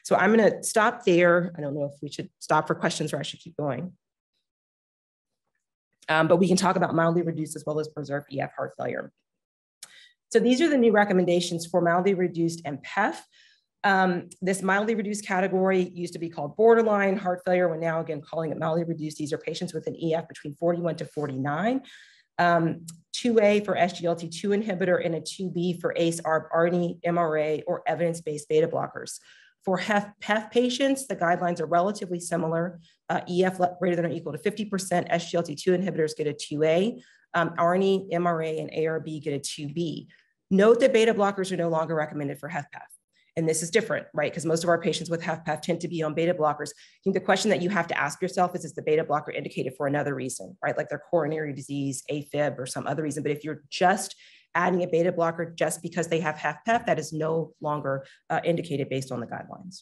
So I'm going to stop there. I don't know if we should stop for questions or I should keep going. Um, but we can talk about mildly reduced as well as preserved EF heart failure. So these are the new recommendations for mildly reduced MPEF. Um, this mildly reduced category used to be called borderline heart failure. We're now again calling it mildly reduced. These are patients with an EF between 41 to 49. Um, 2A for SGLT2 inhibitor and a 2B for ACE, ARB, ARNI, MRA, or evidence-based beta blockers. For HFpEF patients, the guidelines are relatively similar. Uh, EF greater than or equal to 50%, SGLT2 inhibitors get a 2A, um, ARNI, MRA, and ARB get a 2B. Note that beta blockers are no longer recommended for HFpEF. And this is different, right? Because most of our patients with HFpEF tend to be on beta blockers. I think the question that you have to ask yourself is, is the beta blocker indicated for another reason, right? Like their coronary disease, AFib, or some other reason. But if you're just adding a beta blocker just because they have HFpEF, that is no longer uh, indicated based on the guidelines.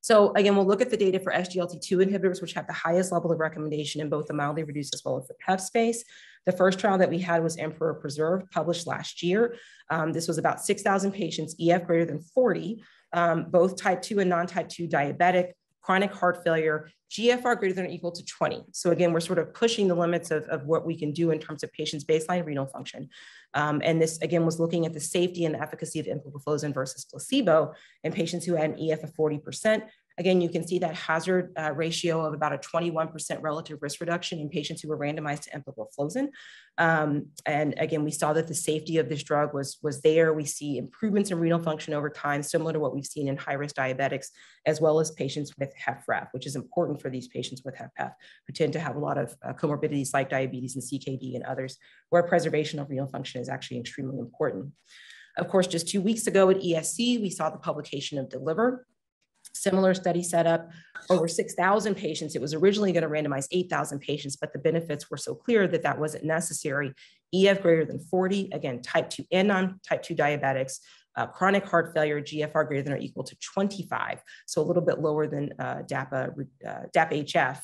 So again, we'll look at the data for SGLT2 inhibitors, which have the highest level of recommendation in both the mildly reduced as well as the PEF space. The first trial that we had was Emperor Preserve, published last year. Um, this was about 6,000 patients, EF greater than 40, um, both type 2 and non-type 2 diabetic, chronic heart failure, GFR greater than or equal to 20. So again, we're sort of pushing the limits of, of what we can do in terms of patients' baseline renal function. Um, and this again was looking at the safety and efficacy of empagliflozin versus placebo in patients who had an EF of 40%. Again, you can see that hazard uh, ratio of about a 21% relative risk reduction in patients who were randomized to empagliflozin. Um, and again, we saw that the safety of this drug was, was there. We see improvements in renal function over time, similar to what we've seen in high-risk diabetics, as well as patients with HFrEF, which is important for these patients with HFpEF, who tend to have a lot of uh, comorbidities like diabetes and CKD and others, where preservation of renal function is actually extremely important. Of course, just two weeks ago at ESC, we saw the publication of DELIVER, Similar study setup, over 6,000 patients. It was originally going to randomize 8,000 patients, but the benefits were so clear that that wasn't necessary. EF greater than 40, again, type 2 and non-type 2 diabetics, uh, chronic heart failure, GFR greater than or equal to 25, so a little bit lower than uh, DAPA, uh, DAPA-HF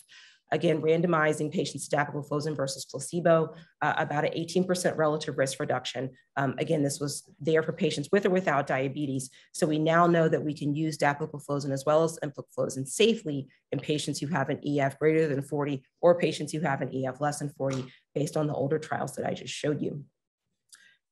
again, randomizing patients to dapagliflozin versus placebo, uh, about an 18% relative risk reduction. Um, again, this was there for patients with or without diabetes. So we now know that we can use dapagliflozin as well as empagliflozin safely in patients who have an EF greater than 40 or patients who have an EF less than 40 based on the older trials that I just showed you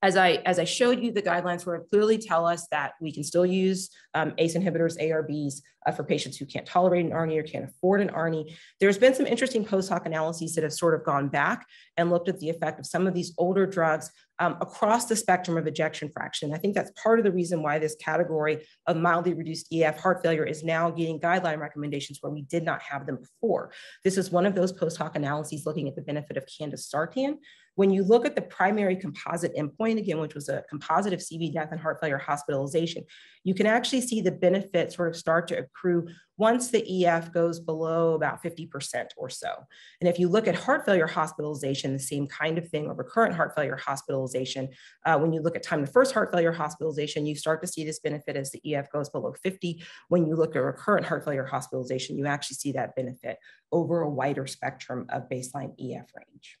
as I, as I showed you, the guidelines were clearly tell us that we can still use um, ACE inhibitors, ARBs, uh, for patients who can't tolerate an ARNI or can't afford an ARNI. There's been some interesting post hoc analyses that have sort of gone back and looked at the effect of some of these older drugs um, across the spectrum of ejection fraction. I think that's part of the reason why this category of mildly reduced EF heart failure is now getting guideline recommendations where we did not have them before. This is one of those post hoc analyses looking at the benefit of candesartan, when you look at the primary composite endpoint, again, which was a composite of CV death and heart failure hospitalization, you can actually see the benefit sort of start to accrue once the EF goes below about 50% or so. And if you look at heart failure hospitalization, the same kind of thing, or recurrent heart failure hospitalization, uh, when you look at time to first heart failure hospitalization, you start to see this benefit as the EF goes below 50. When you look at recurrent heart failure hospitalization, you actually see that benefit over a wider spectrum of baseline EF range.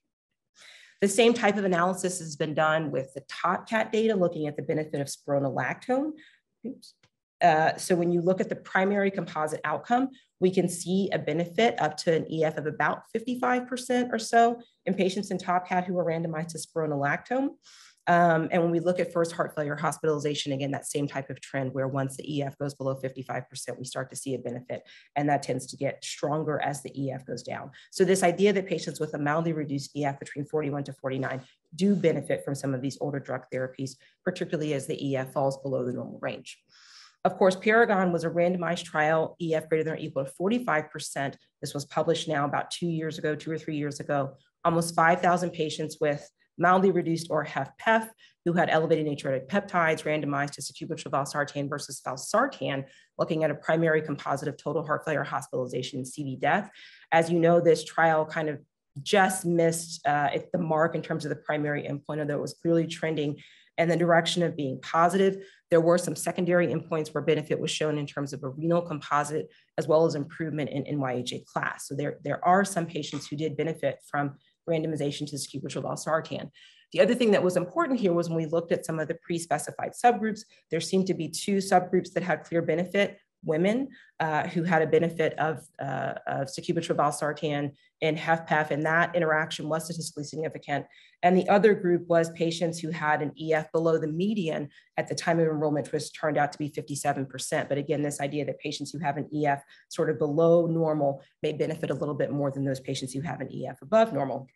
The same type of analysis has been done with the TOPCAT data, looking at the benefit of spironolactone. Oops. Uh, so when you look at the primary composite outcome, we can see a benefit up to an EF of about 55% or so in patients in TOPCAT who were randomized to spironolactone. Um, and when we look at first heart failure hospitalization, again, that same type of trend where once the EF goes below 55%, we start to see a benefit. And that tends to get stronger as the EF goes down. So this idea that patients with a mildly reduced EF between 41 to 49 do benefit from some of these older drug therapies, particularly as the EF falls below the normal range. Of course, Paragon was a randomized trial, EF greater than or equal to 45%. This was published now about two years ago, two or three years ago. Almost 5,000 patients with mildly reduced or HFpEF who had elevated natriuretic peptides randomized to sacubitril/valsartan versus valsartan, looking at a primary composite of total heart failure hospitalization and CV death. As you know, this trial kind of just missed uh, the mark in terms of the primary endpoint, although it was clearly trending in the direction of being positive. There were some secondary endpoints where benefit was shown in terms of a renal composite, as well as improvement in NYHA class. So there, there are some patients who did benefit from randomization to sacubitril valsartan. The other thing that was important here was when we looked at some of the pre-specified subgroups, there seemed to be two subgroups that had clear benefit women uh, who had a benefit of, uh, of sacubitril valsartan and HFpEF, and that interaction was statistically significant. And the other group was patients who had an EF below the median at the time of enrollment, which turned out to be 57%. But again, this idea that patients who have an EF sort of below normal may benefit a little bit more than those patients who have an EF above normal.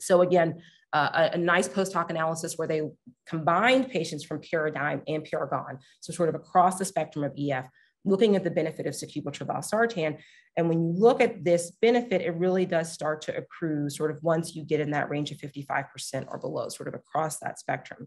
So again, uh, a, a, nice post hoc analysis where they combined patients from Paradigm and Paragon, so sort of across the spectrum of EF, looking at the benefit of sacubitril valsartan. And when you look at this benefit, it really does start to accrue sort of once you get in that range of 55% or below, sort of across that spectrum.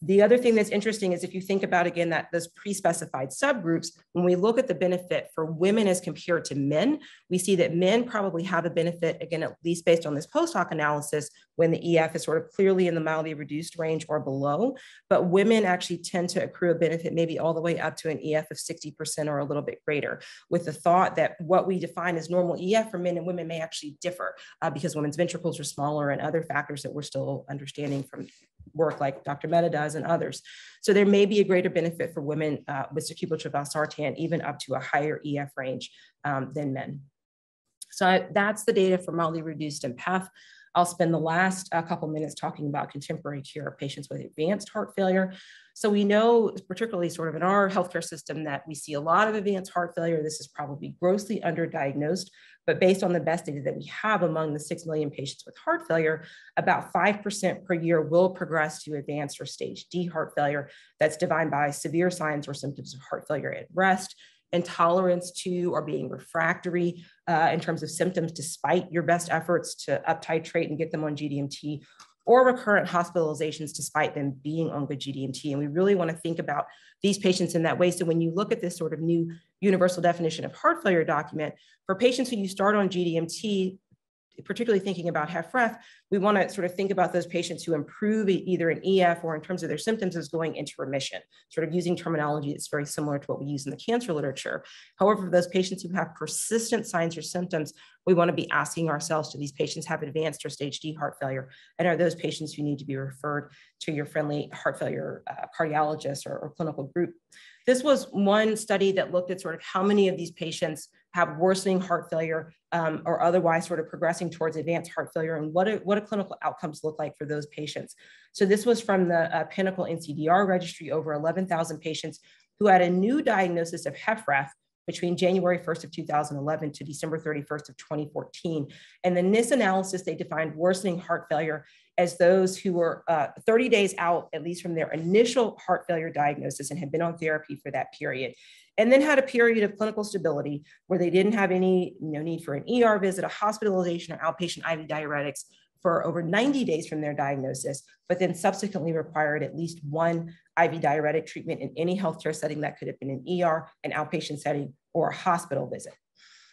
The other thing that's interesting is if you think about again that those pre-specified subgroups, when we look at the benefit for women as compared to men, we see that men probably have a benefit, again, at least based on this post hoc analysis, when the EF is sort of clearly in the mildly reduced range or below. But women actually tend to accrue a benefit maybe all the way up to an EF of 60% or a little bit greater, with the thought that what we define as normal EF for men and women may actually differ uh, because women's ventricles are smaller and other factors that we're still understanding from work like Dr. Mehta does and others. So there may be a greater benefit for women uh, with sacubitril valsartan, even up to a higher EF range um, than men. So I, that's the data for mildly reduced in PEF. I'll spend the last uh, couple minutes talking about contemporary care of patients with advanced heart failure. So we know, particularly sort of in our healthcare system, that we see a lot of advanced heart failure. This is probably grossly underdiagnosed, but based on the best data that we have among the 6 million patients with heart failure, about 5% per year will progress to advanced or stage D heart failure. That's defined by severe signs or symptoms of heart failure at rest, intolerance to or being refractory uh, in terms of symptoms despite your best efforts to uptitrate and get them on GDMT or recurrent hospitalizations despite them being on good GDMT. And we really want to think about these patients in that way. So when you look at this sort of new universal definition of heart failure document, for patients who you start on GDMT, particularly thinking about HFrEF, we want to sort of think about those patients who improve either in EF or in terms of their symptoms as going into remission, sort of using terminology that's very similar to what we use in the cancer literature. However, for those patients who have persistent signs or symptoms, we want to be asking ourselves, do these patients have advanced or stage D heart failure? And are those patients who need to be referred to your friendly heart failure uh, cardiologist or, or clinical group? This was one study that looked at sort of how many of these patients have worsening heart failure um, or otherwise sort of progressing towards advanced heart failure and what, what do clinical outcomes look like for those patients. So this was from the uh, Pinnacle NCDR registry, over 11,000 patients who had a new diagnosis of HFrEF between January 1st of 2011 to December 31st of 2014. And in this analysis, they defined worsening heart failure as those who were uh, 30 days out, at least from their initial heart failure diagnosis and had been on therapy for that period. And then had a period of clinical stability where they didn't have any no need for an ER visit, a hospitalization, or outpatient IV diuretics for over 90 days from their diagnosis, but then subsequently required at least one IV diuretic treatment in any healthcare setting that could have been an ER, an outpatient setting, or a hospital visit.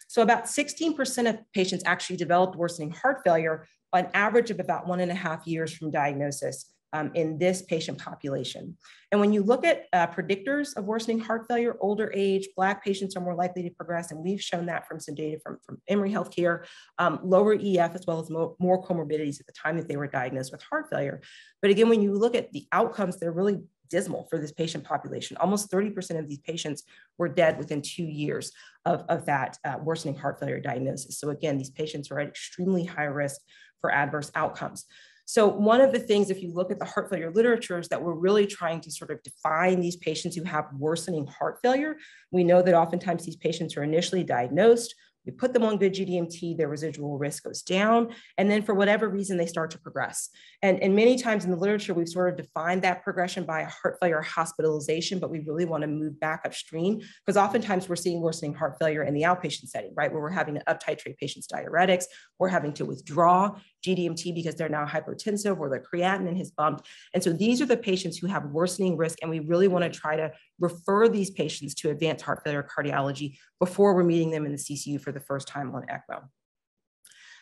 So about 16% of patients actually developed worsening heart failure, an average of about one and a half years from diagnosis um, in this patient population. And when you look at uh, predictors of worsening heart failure, older age, Black patients are more likely to progress. And we've shown that from some data from, from Emory Healthcare, um, lower EF, as well as more, more comorbidities at the time that they were diagnosed with heart failure. But again, when you look at the outcomes, they're really dismal for this patient population. Almost 30% of these patients were dead within two years of, of that uh, worsening heart failure diagnosis. So again, these patients are at extremely high risk for adverse outcomes. So one of the things, if you look at the heart failure literature, is that we're really trying to sort of define these patients who have worsening heart failure. We know that oftentimes these patients are initially diagnosed we put them on good GDMT, their residual risk goes down. And then for whatever reason, they start to progress. And, and many times in the literature, we've sort of defined that progression by a heart failure hospitalization, but we really want to move back upstream because oftentimes we're seeing worsening heart failure in the outpatient setting, right? Where we're having to uptitrate patients' diuretics, we're having to withdraw GDMT because they're now hypertensive or their creatinine has bumped. And so these are the patients who have worsening risk. And we really want to try to refer these patients to advanced heart failure cardiology before we're meeting them in the CCU for the first time on ECMO.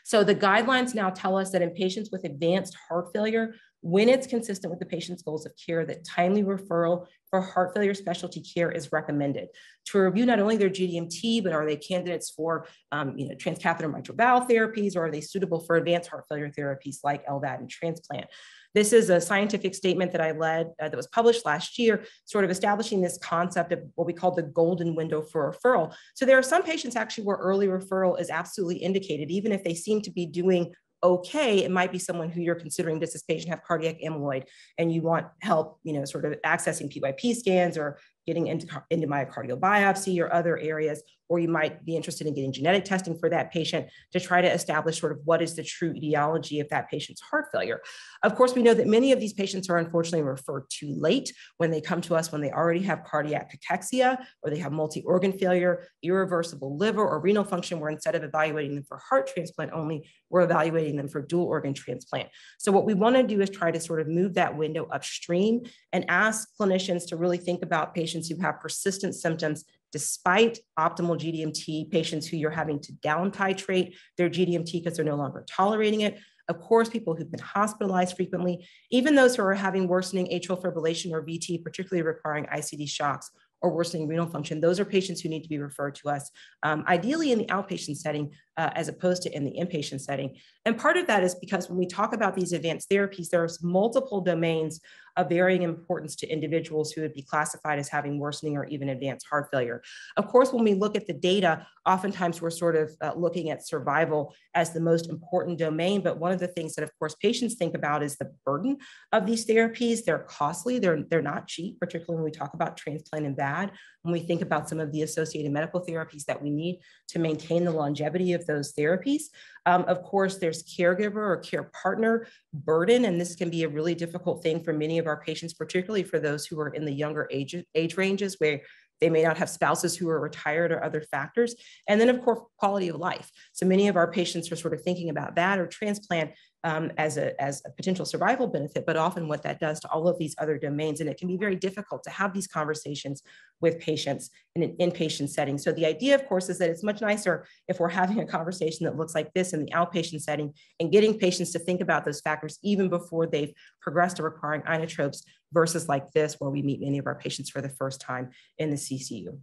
So the guidelines now tell us that in patients with advanced heart failure, when it's consistent with the patient's goals of care, that timely referral for heart failure specialty care is recommended to review not only their GDMT, but are they candidates for um, you know, transcatheter mitral valve therapies, or are they suitable for advanced heart failure therapies like LVAD and transplant? This is a scientific statement that I led uh, that was published last year, sort of establishing this concept of what we call the golden window for referral. So there are some patients actually where early referral is absolutely indicated, even if they seem to be doing okay, it might be someone who you're considering, does this patient have cardiac amyloid and you want help, you know, sort of accessing PYP scans or getting into, into myocardial biopsy or other areas, or you might be interested in getting genetic testing for that patient to try to establish sort of what is the true etiology of that patient's heart failure. Of course, we know that many of these patients are unfortunately referred too late when they come to us when they already have cardiac cachexia or they have multi-organ failure, irreversible liver or renal function, where instead of evaluating them for heart transplant only, we're evaluating them for dual organ transplant. So what we wanna do is try to sort of move that window upstream and ask clinicians to really think about patients patients who have persistent symptoms despite optimal GDMT, patients who you're having to down titrate their GDMT because they're no longer tolerating it. Of course, people who've been hospitalized frequently, even those who are having worsening atrial fibrillation or VT, particularly requiring ICD shocks, or worsening renal function, those are patients who need to be referred to us, um, ideally in the outpatient setting, uh, as opposed to in the inpatient setting. And part of that is because when we talk about these advanced therapies, there's multiple domains of varying importance to individuals who would be classified as having worsening or even advanced heart failure. Of course, when we look at the data, oftentimes we're sort of uh, looking at survival as the most important domain. But one of the things that, of course, patients think about is the burden of these therapies. They're costly, they're, they're not cheap, particularly when we talk about transplant and VAD when we think about some of the associated medical therapies that we need to maintain the longevity of those therapies. Um, of course, there's caregiver or care partner burden, and this can be a really difficult thing for many of our patients, particularly for those who are in the younger age, age ranges where they may not have spouses who are retired or other factors. And then, of course, quality of life. So many of our patients are sort of thinking about that or transplant um, as, a, as a potential survival benefit, but often what that does to all of these other domains. And it can be very difficult to have these conversations with patients in an inpatient setting. So the idea, of course, is that it's much nicer if we're having a conversation that looks like this in the outpatient setting and getting patients to think about those factors even before they've progressed to requiring inotropes versus like this, where we meet many of our patients for the first time in the CCU.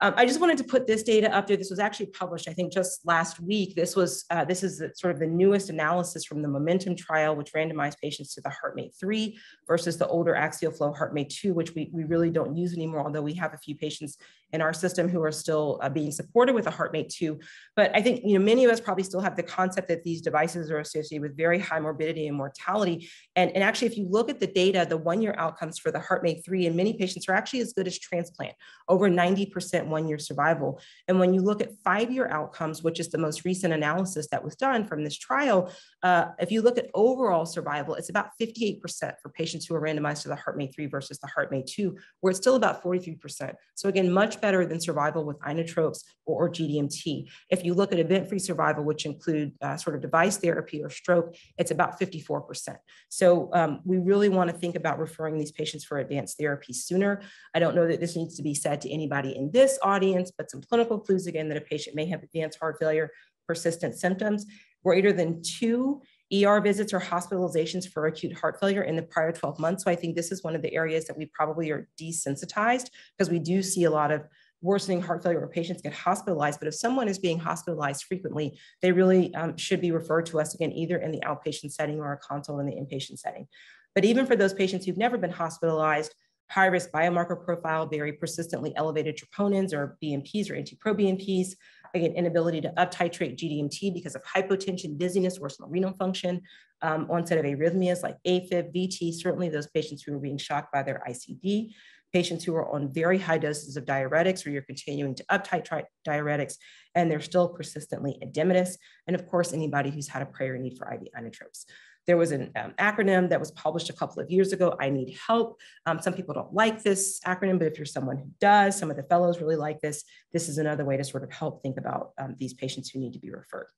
Um, I just wanted to put this data up there. This was actually published, I think, just last week. This was uh, this is the, sort of the newest analysis from the Momentum trial, which randomized patients to the HeartMate 3 versus the older axial flow HeartMate 2, which we, we really don't use anymore, although we have a few patients in our system who are still uh, being supported with a HeartMate 2. But I think you know many of us probably still have the concept that these devices are associated with very high morbidity and mortality. And, and actually, if you look at the data, the one-year outcomes for the HeartMate 3 in many patients are actually as good as transplant, over 90% one-year survival. And when you look at five-year outcomes, which is the most recent analysis that was done from this trial, uh, if you look at overall survival, it's about 58% for patients who are randomized to the HeartMate 3 versus the HeartMate 2, where it's still about 43%. So again, much better than survival with inotropes or, or GDMT. If you look at event-free survival, which include uh, sort of device therapy or stroke, it's about 54%. So um, we really want to think about referring these patients for advanced therapy sooner. I don't know that this needs to be said to anybody in this audience, but some clinical clues again that a patient may have advanced heart failure, persistent symptoms, greater than two ER visits or hospitalizations for acute heart failure in the prior 12 months. So I think this is one of the areas that we probably are desensitized because we do see a lot of worsening heart failure where patients get hospitalized. But if someone is being hospitalized frequently, they really um, should be referred to us again, either in the outpatient setting or a consult in the inpatient setting. But even for those patients who've never been hospitalized, high risk biomarker profile, very persistently elevated troponins or BNPs or NT-proBNPs, again, inability to uptitrate GDMT because of hypotension, dizziness, worsened renal function, um, onset of arrhythmias like AFib, VT, certainly those patients who are being shocked by their ICD, patients who are on very high doses of diuretics or you're continuing to uptitrate diuretics and they're still persistently edematous. And of course, anybody who's had a prior need for IV inotropes. There was an um, acronym that was published a couple of years ago, I need help. Um, some people don't like this acronym, but if you're someone who does, some of the fellows really like this, this is another way to sort of help think about um, these patients who need to be referred.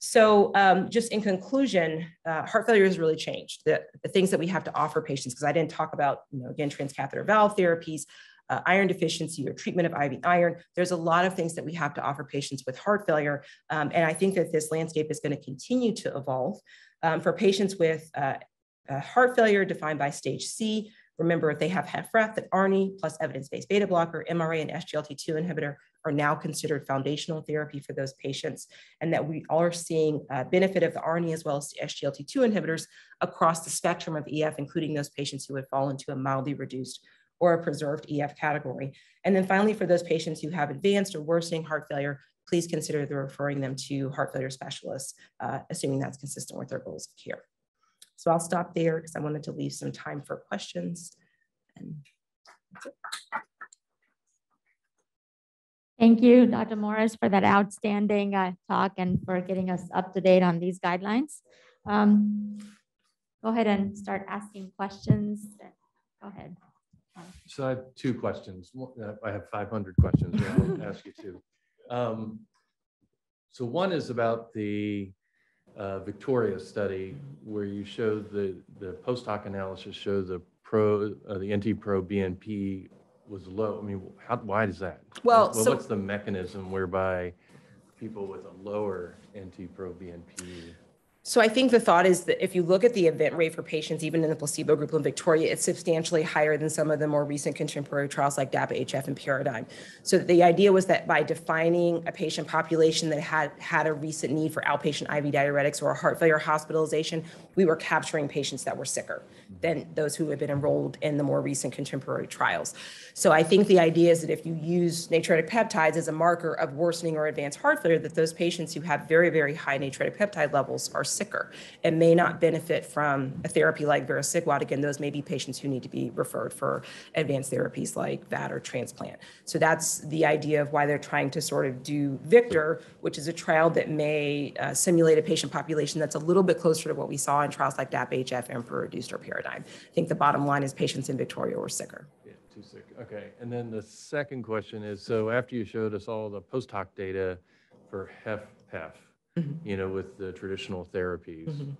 So um, just in conclusion, uh, heart failure has really changed. The, the things that we have to offer patients, because I didn't talk about, you know, again, transcatheter valve therapies, uh, iron deficiency or treatment of IV iron. There's a lot of things that we have to offer patients with heart failure. Um, and I think that this landscape is going to continue to evolve. Um, for patients with uh, uh, heart failure defined by stage C, remember if they have HFrEF, that ARNI plus evidence-based beta blocker, MRA, and SGLT2 inhibitor are now considered foundational therapy for those patients, and that we are seeing uh, benefit of the ARNI as well as the SGLT2 inhibitors across the spectrum of EF, including those patients who would fall into a mildly reduced or a preserved EF category. And then finally, for those patients who have advanced or worsening heart failure, please consider referring them to heart failure specialists, uh, assuming that's consistent with their goals of care. So I'll stop there because I wanted to leave some time for questions. And
Thank you, Dr. Morris, for that outstanding uh, talk and for getting us up to date on these guidelines. Um, go ahead and start asking questions. Go ahead.
So I have two questions. Uh, I have 500 questions. I'll ask you two. <laughs> Um, so one is about the uh, Victoria study where you showed the, the post hoc analysis showed the pro, uh, the NT-pro BNP was low. I mean, how, why is that?
Well,
well
so-
what's the mechanism whereby people with a lower NT-pro BNP
So I think the thought is that if you look at the event rate for patients, even in the placebo group in Victoria, it's substantially higher than some of the more recent contemporary trials like DAPA-HF and Paradigm. So the idea was that by defining a patient population that had had a recent need for outpatient IV diuretics or a heart failure hospitalization, we were capturing patients that were sicker than those who had been enrolled in the more recent contemporary trials. So I think the idea is that if you use natriuretic peptides as a marker of worsening or advanced heart failure, that those patients who have very, very high natriuretic peptide levels are sicker and may not benefit from a therapy like vericiguat. Again, those may be patients who need to be referred for advanced therapies like that or transplant. So that's the idea of why they're trying to sort of do Victor, which is a trial that may uh, simulate a patient population that's a little bit closer to what we saw in trials like DAPA-HF Emperor Reduced or paradigm. I think the bottom line is patients in Victoria were sicker.
Yeah, too sick. Okay. And then the second question is, so after you showed us all the post hoc data for HFpEF,
Mhm.
you know, with the traditional therapies,
Mhm.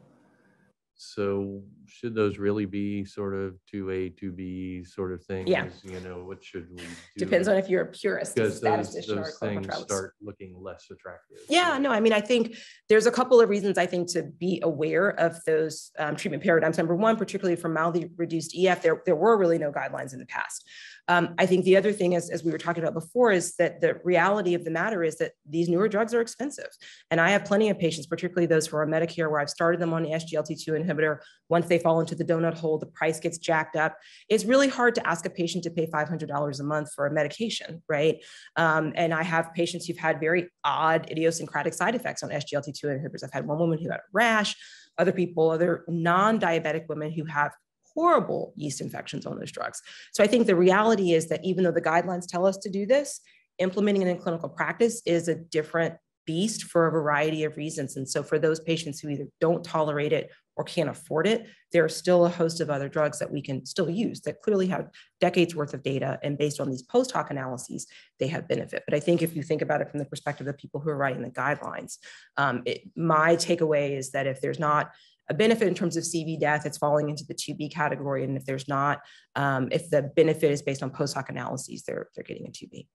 so should those really be sort of two A, two B sort of things?
Yeah.
You know, what should we do?
Depends on if you're a purist,
Because those,
statistician, or a
those
clinical
things
trialist.
start looking less attractive.
Yeah, no, I mean, I think there's a couple of reasons I think to be aware of those um, treatment paradigms. Number one, particularly for mildly reduced EF, there, there were really no guidelines in the past. Um, I think the other thing, as, as we were talking about before, is that the reality of the matter is that these newer drugs are expensive. And I have plenty of patients, particularly those who are on Medicare, where I've started them on the SGLT2 inhibitor. Once they fall into the donut hole, the price gets jacked up. It's really hard to ask a patient to pay $500 a month for a medication, right? Um, and I have patients who've had very odd idiosyncratic side effects on SGLT2 inhibitors. I've had one woman who had a rash, other people, other non-diabetic women who have horrible yeast infections on those drugs. So I think the reality is that even though the guidelines tell us to do this, implementing it in clinical practice is a different beast for a variety of reasons. And so for those patients who either don't tolerate it or can't afford it, there are still a host of other drugs that we can still use that clearly have decades worth of data. And based on these post hoc analyses, they have benefit. But I think if you think about it from the perspective of people who are writing the guidelines, um, it, my takeaway is that if there's not a benefit in terms of CV death, it's falling into the 2B category. And if there's not, um, if the benefit is based on post hoc analyses, they're, they're getting a 2B.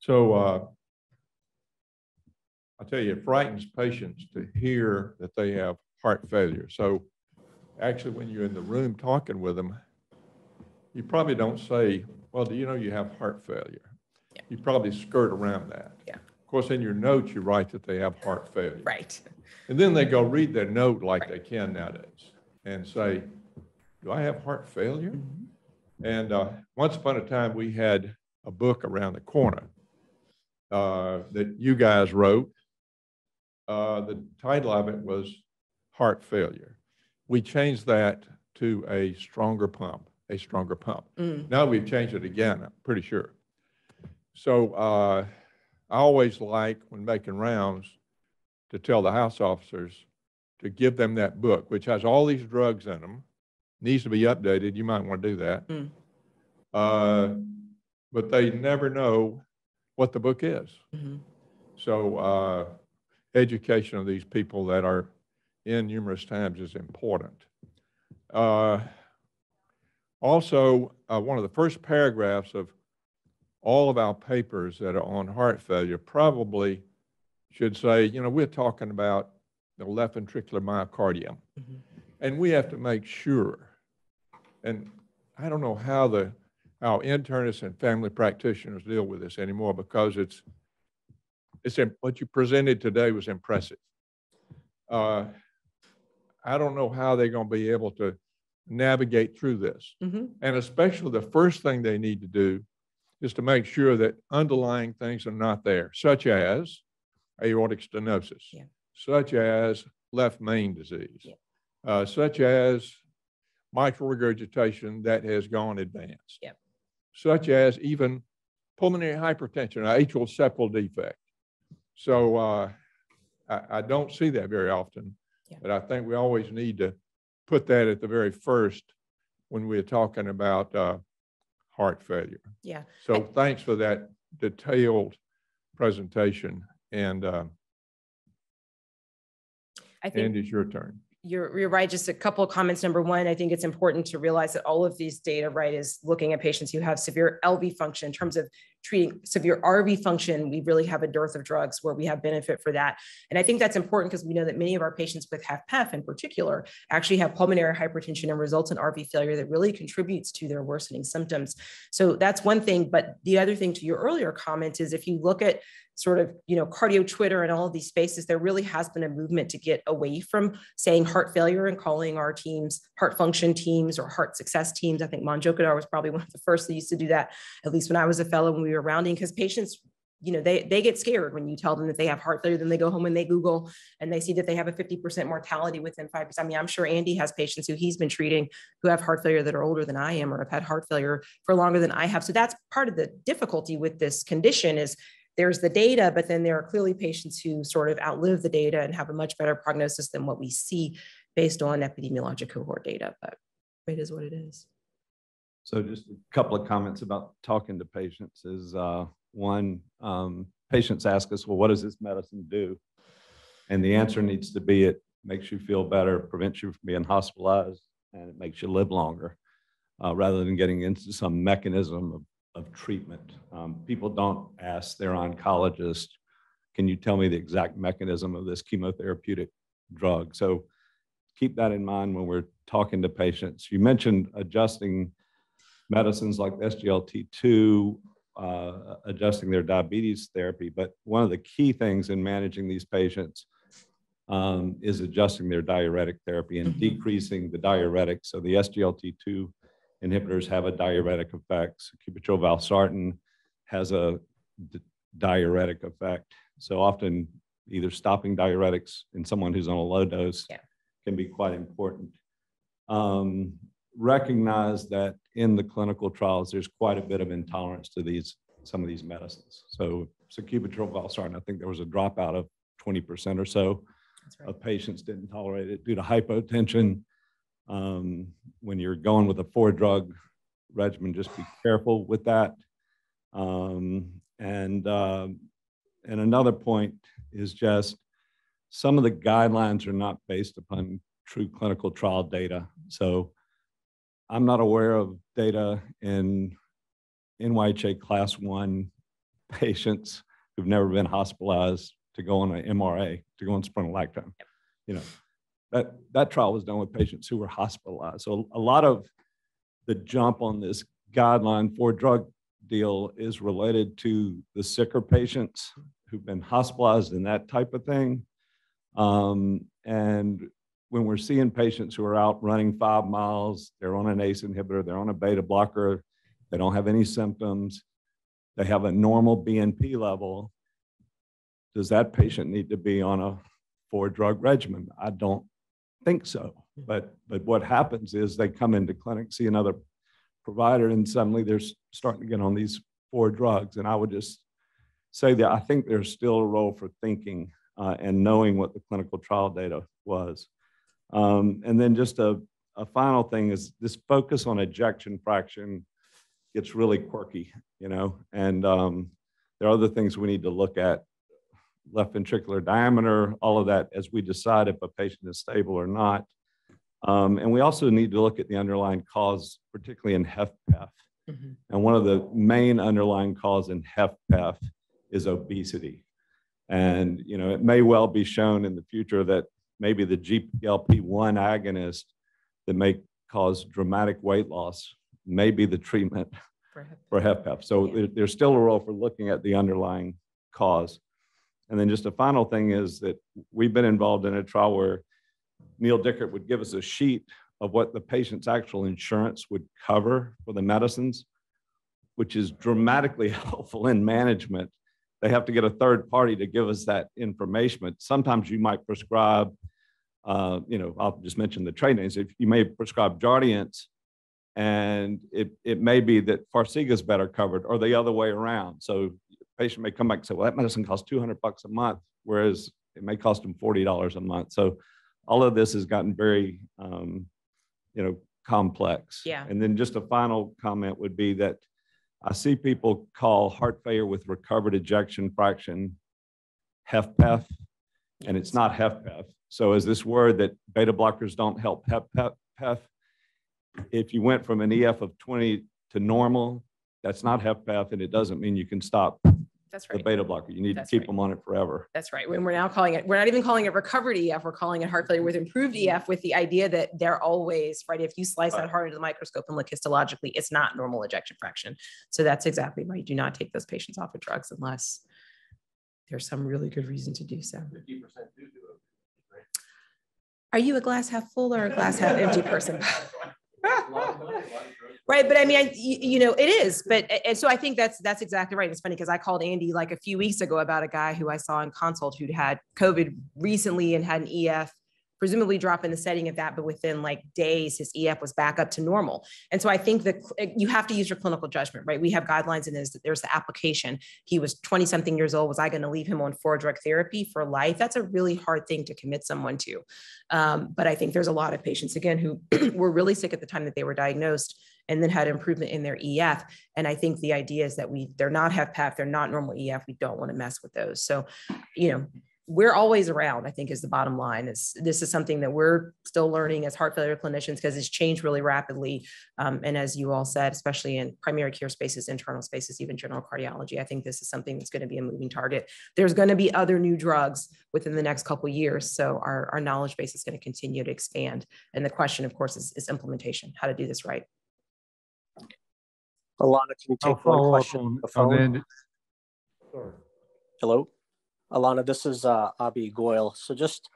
So uh, I tell you, it frightens patients to hear that they have heart failure. So actually, when you're in the room talking with them, you probably don't say, well, do you know you have heart failure?
Yeah.
You probably skirt around that.
Yeah.
Of course, in your notes, you write that they have heart failure.
Right.
And then they go read their note like
Right.
they can nowadays and say, do I have heart failure? And uh, once upon a time, we had a book around the corner uh, that you guys wrote. Uh, The title of it was Heart Failure. We changed that to a stronger pump, a stronger pump.
Mm,
Now we've changed it again, I'm pretty sure. So uh, I always like, when making rounds, to tell the house officers to give them that book, which has all these drugs in them, needs to be updated, you might want to do that.
Mm.
Uh, But they never know what the book is.
mhm.
So uh, education of these people that are in numerous times is important. Uh, Also, uh, one of the first paragraphs of all of our papers that are on heart failure probably should say, you know, we're talking about the left ventricular myocardium.
Mhm.
And we have to make sure, and I don't know how the, how internists and family practitioners deal with this anymore because it's, it's, what you presented today was impressive. Uh, I don't know how they're going to be able to navigate through this.
Mhm.
And especially the first thing they need to do is to make sure that underlying things are not there, such as aortic stenosis,
Yeah.
such as left main disease,
Yeah.
uh, such as mitral regurgitation that has gone advanced,
Yep.
such as even pulmonary hypertension, an atrial septal defect. So uh, I, I don't see that very often,
Yeah.
but I think we always need to put that at the very first when we're talking about uh, heart failure.
Yeah.
So thanks for that detailed presentation. And uh,
I think
Andy, it's your turn.
You're, you're right. Just a couple of comments. Number one, I think it's important to realize that all of these data, right, is looking at patients who have severe LV function in terms of treating severe RV function. We really have a dearth of drugs where we have benefit for that. And I think that's important because we know that many of our patients with HFpEF in particular actually have pulmonary hypertension and results in RV failure that really contributes to their worsening symptoms. So that's one thing. But the other thing to your earlier comment is if you look at sort of, you know, cardio Twitter and all of these spaces, there really has been a movement to get away from saying heart failure and calling our teams heart function teams or heart success teams. I think Monjokadar was probably one of the first that used to do that, at least when I was a fellow when we were rounding, because patients you know, they, they get scared when you tell them that they have heart failure, then they go home and they Google and they see that they have a 50% mortality within five percent. I mean, I'm sure Andy has patients who he's been treating who have heart failure that are older than I am or have had heart failure for longer than I have. So that's part of the difficulty with this condition is there's the data, but then there are clearly patients who sort of outlive the data and have a much better prognosis than what we see based on epidemiologic cohort data. But it is what it is.
So just a couple of comments about talking to patients is, uh, one, um, patients ask us, well, what does this medicine do? And the answer needs to be, it makes you feel better, prevents you from being hospitalized, and it makes you live longer, uh, rather than getting into some mechanism of, of treatment. Um, people don't ask their oncologist, can you tell me the exact mechanism of this chemotherapeutic drug? So keep that in mind when we're talking to patients. You mentioned adjusting medicines like SGLT2, uh, adjusting their diabetes therapy. But one of the key things in managing these patients um, is adjusting their diuretic therapy and
Mhm.
decreasing the diuretic. So the SGLT2 inhibitors have a diuretic effect. Sacubitril valsartan has a diuretic effect. So often either stopping diuretics in someone who's on a low dose
Yeah.
can be quite important. Um, recognize that in the clinical trials, there's quite a bit of intolerance to these, some of these medicines. So sacubitril valsartan, I think there was a dropout of twenty percent or so
right.
of patients didn't tolerate it due to hypotension. Um, When you're going with a four-drug regimen, just be careful with that. Um, And, um, and another point is just, some of the guidelines are not based upon true clinical trial data. So I'm not aware of data in NYHA Class 1 patients who've never been hospitalized to go on an MRA, to go on spironolactone. You know, that, that trial was done with patients who were hospitalized. So a lot of the jump on this guideline for drug deal is related to the sicker patients who've been hospitalized and that type of thing. Um, and when we're seeing patients who are out running five miles, they're on an ACE inhibitor, they're on a beta blocker, they don't have any symptoms, they have a normal BNP level, does that patient need to be on a four drug regimen? I don't think so. But, but what happens is they come into clinic, see another provider, and suddenly they're starting to get on these four drugs. And I would just say that I think there's still a role for thinking uh, and knowing what the clinical trial data was. Um, and then just a, a final thing is this focus on ejection fraction gets really quirky, you know, and um, there are other things we need to look at left ventricular diameter, all of that as we decide if a patient is stable or not. Um, and we also need to look at the underlying cause, particularly in HFpEF.
Mhm.
And one of the main underlying cause in HFpEF is obesity. And, you know, it may well be shown in the future that maybe the GLP-1 agonist that may cause dramatic weight loss may be the treatment for HFpEF. So
Yeah.
there, there's still a role for looking at the underlying cause. And then just a final thing is that we've been involved in a trial where Neal Dickert would give us a sheet of what the patient's actual insurance would cover for the medicines, which is dramatically <laughs> helpful in management. They have to get a third party to give us that information. But sometimes you might prescribe, uh, you know, I'll just mention the trade names. If you may prescribe Jardiance, and it, it may be that Farxiga is better covered or the other way around. So patient may come back and say, well, that medicine costs 200 bucks a month, whereas it may cost them $40 a month. So all of this has gotten very, um, you know, complex.
Yeah.
And then just a final comment would be that I see people call heart failure with recovered ejection fraction HFpEF, and it's not HFpEF. So is this word that beta blockers don't help HFpEF? If you went from an EF of 20 to normal, that's not HFpEF, and it doesn't mean you can stop
That's right.
the
right.
beta blocker. You need to keep
right.
them on it forever.
That's right. When we're now calling it, we're not even calling it recovered EF, we're calling it heart failure with improved mm-hmm. EF with the idea that they're always, right? If you slice that heart into the microscope and look histologically, it's not normal ejection fraction. So that's exactly right. You do not take those patients off of drugs unless there's some really good reason to do so. Are you a glass half full or a glass half empty person? <laughs> Right, but I mean, I, you, know, it is, but, and so I think that's, that's exactly right. It's funny because I called Andy like a few weeks ago about a guy who I saw in consult who'd had COVID recently and had an EF, presumably drop in the setting of that, but within like days, his EF was back up to normal. And so I think that you have to use your clinical judgment, right? We have guidelines and there's, there's the application. He was 20 something years old. Was I going to leave him on four drug therapy for life? That's a really hard thing to commit someone to. Um, but I think there's a lot of patients again who <clears throat> were really sick at the time that they were diagnosed and then had improvement in their EF. And I think the idea is that we they're not HFpEF, they're not normal EF. We don't want to mess with those. So, you know, we're always around, I think is the bottom line. Is this is something that we're still learning as heart failure clinicians because it's changed really rapidly. Um, and as you all said, especially in primary care spaces, internal spaces, even general cardiology, I think this is something that's going to be a moving target. There's going to be other new drugs within the next couple years. So our, our knowledge base is going to continue to expand. And the question, of course, is, is implementation, how to do this right.
Alanna, can you
I'll
take one question?
on,
on the phone?
Andy.
Hello? Alanna, this is uh, Abi Goyal. So just,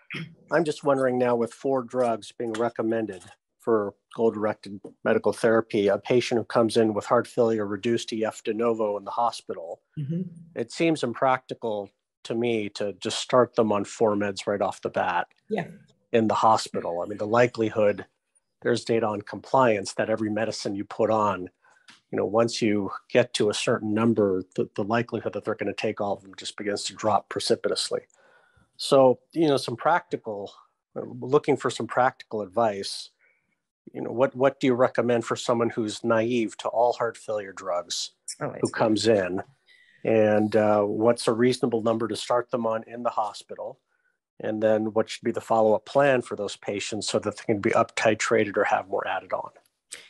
I'm just wondering now with four drugs being recommended for goal-directed medical therapy, a patient who comes in with heart failure reduced EF de novo in the hospital,
Mhm.
it seems impractical to me to just start them on four meds right off the bat.
Yeah.
In the hospital. I mean, the likelihood, there's data on compliance that every medicine you put on, you know, once you get to a certain number, the, the likelihood that they're going to take all of them just begins to drop precipitously. So, you know, some practical, uh, looking for some practical advice. You know, what what do you recommend for someone who's naive to all heart failure drugs
Oh,
who comes in? And uh, what's a reasonable number to start them on in the hospital? And then what should be the follow-up plan for those patients so that they can be up titrated or have more added on?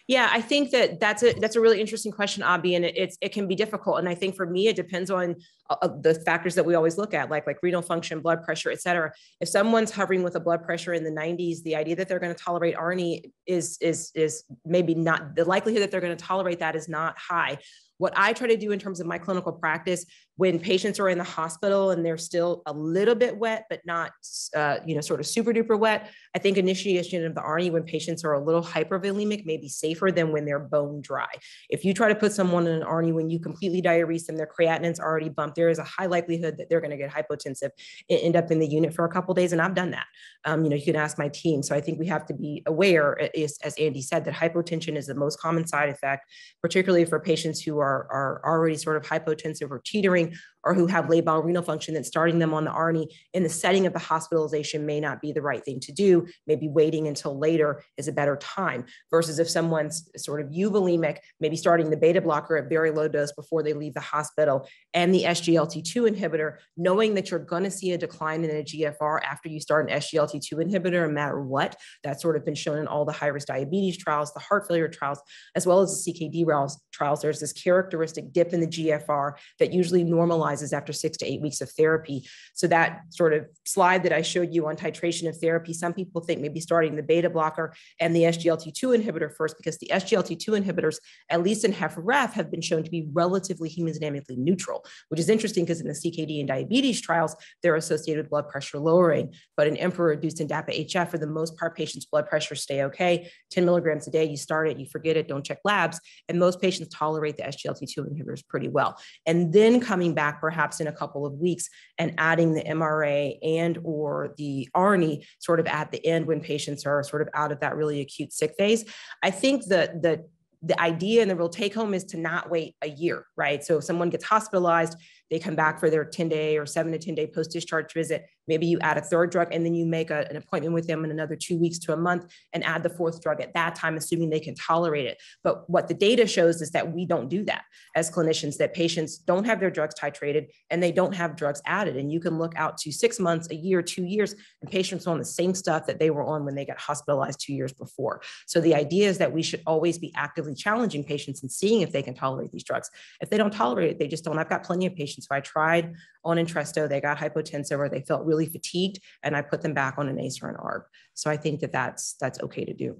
Yeah, I think that that's a that's a really interesting question, Abby, and it, it's it can be difficult. And I think for me, it depends on uh, uh, the factors that we always look at, like like renal function, blood pressure, et cetera. If someone's hovering with a blood pressure in the 90s, the idea that they're going to tolerate ARNI is is is maybe not the likelihood that they're going to tolerate that is not high. What I try to do in terms of my clinical practice, when patients are in the hospital and they're still a little bit wet, but not, uh, you know, sort of super duper wet, I think initiation of the ARNI when patients are a little hypervolemic may be safer than when they're bone dry. If you try to put someone in an ARNI when you completely diurese them, their creatinine's already bumped, there is a high likelihood that they're going to get hypotensive and end up in the unit for a couple days. And I've done that. Um, you know, you can ask my team. So I think we have to be aware, as, as Andy said, that hypotension is the most common side effect, particularly for patients who are, are already sort of hypotensive or teetering doing or who have labile renal function that starting them on the ARNI in the setting of the hospitalization may not be the right thing to do. Maybe waiting until later is a better time versus if someone's sort of euvolemic, maybe starting the beta blocker at very low dose before they leave the hospital and the SGLT2 inhibitor, knowing that you're going to see a decline in a GFR after you start an SGLT2 inhibitor, no matter what. That's sort of been shown in all the high risk diabetes trials, the heart failure trials, as well as the CKD trials. There's this characteristic dip in the GFR that usually normalizes after six to eight weeks of therapy. So that sort of slide that I showed you on titration of therapy, some people think maybe starting the beta blocker and the SGLT2 inhibitor first, because the SGLT2 inhibitors, at least in HFrEF, have been shown to be relatively hemodynamically neutral, which is interesting because in the CKD and diabetes trials, they're associated with blood pressure lowering. But in Emperor Reduced and DAPA HF, for the most part, patients' blood pressure stay okay. 10 milligrams a day, you start it, you forget it, don't check labs. And most patients tolerate the SGLT2 inhibitors pretty well. And then coming back perhaps in a couple of weeks and adding the MRA and or the ARNI sort of at the end when patients are sort of out of that really acute sick phase. I think that the the idea and the real take home is to not wait a year, right? So if someone gets hospitalized, they come back for their 10 day or seven to 10 day post discharge visit. Maybe you add a third drug and then you make a, an appointment with them in another two weeks to a month and add the fourth drug at that time, assuming they can tolerate it. But what the data shows is that we don't do that as clinicians, that patients don't have their drugs titrated and they don't have drugs added. And you can look out to six months, a year, two years, and patients are on the same stuff that they were on when they got hospitalized two years before. So the idea is that we should always be actively challenging patients and seeing if they can tolerate these drugs. If they don't tolerate it, they just don't. I've got plenty of patients who I tried on Entresto, they got hypotensive or they felt really fatigued, and I put them back on an ACE or an ARB. So I think that that's that's okay to do.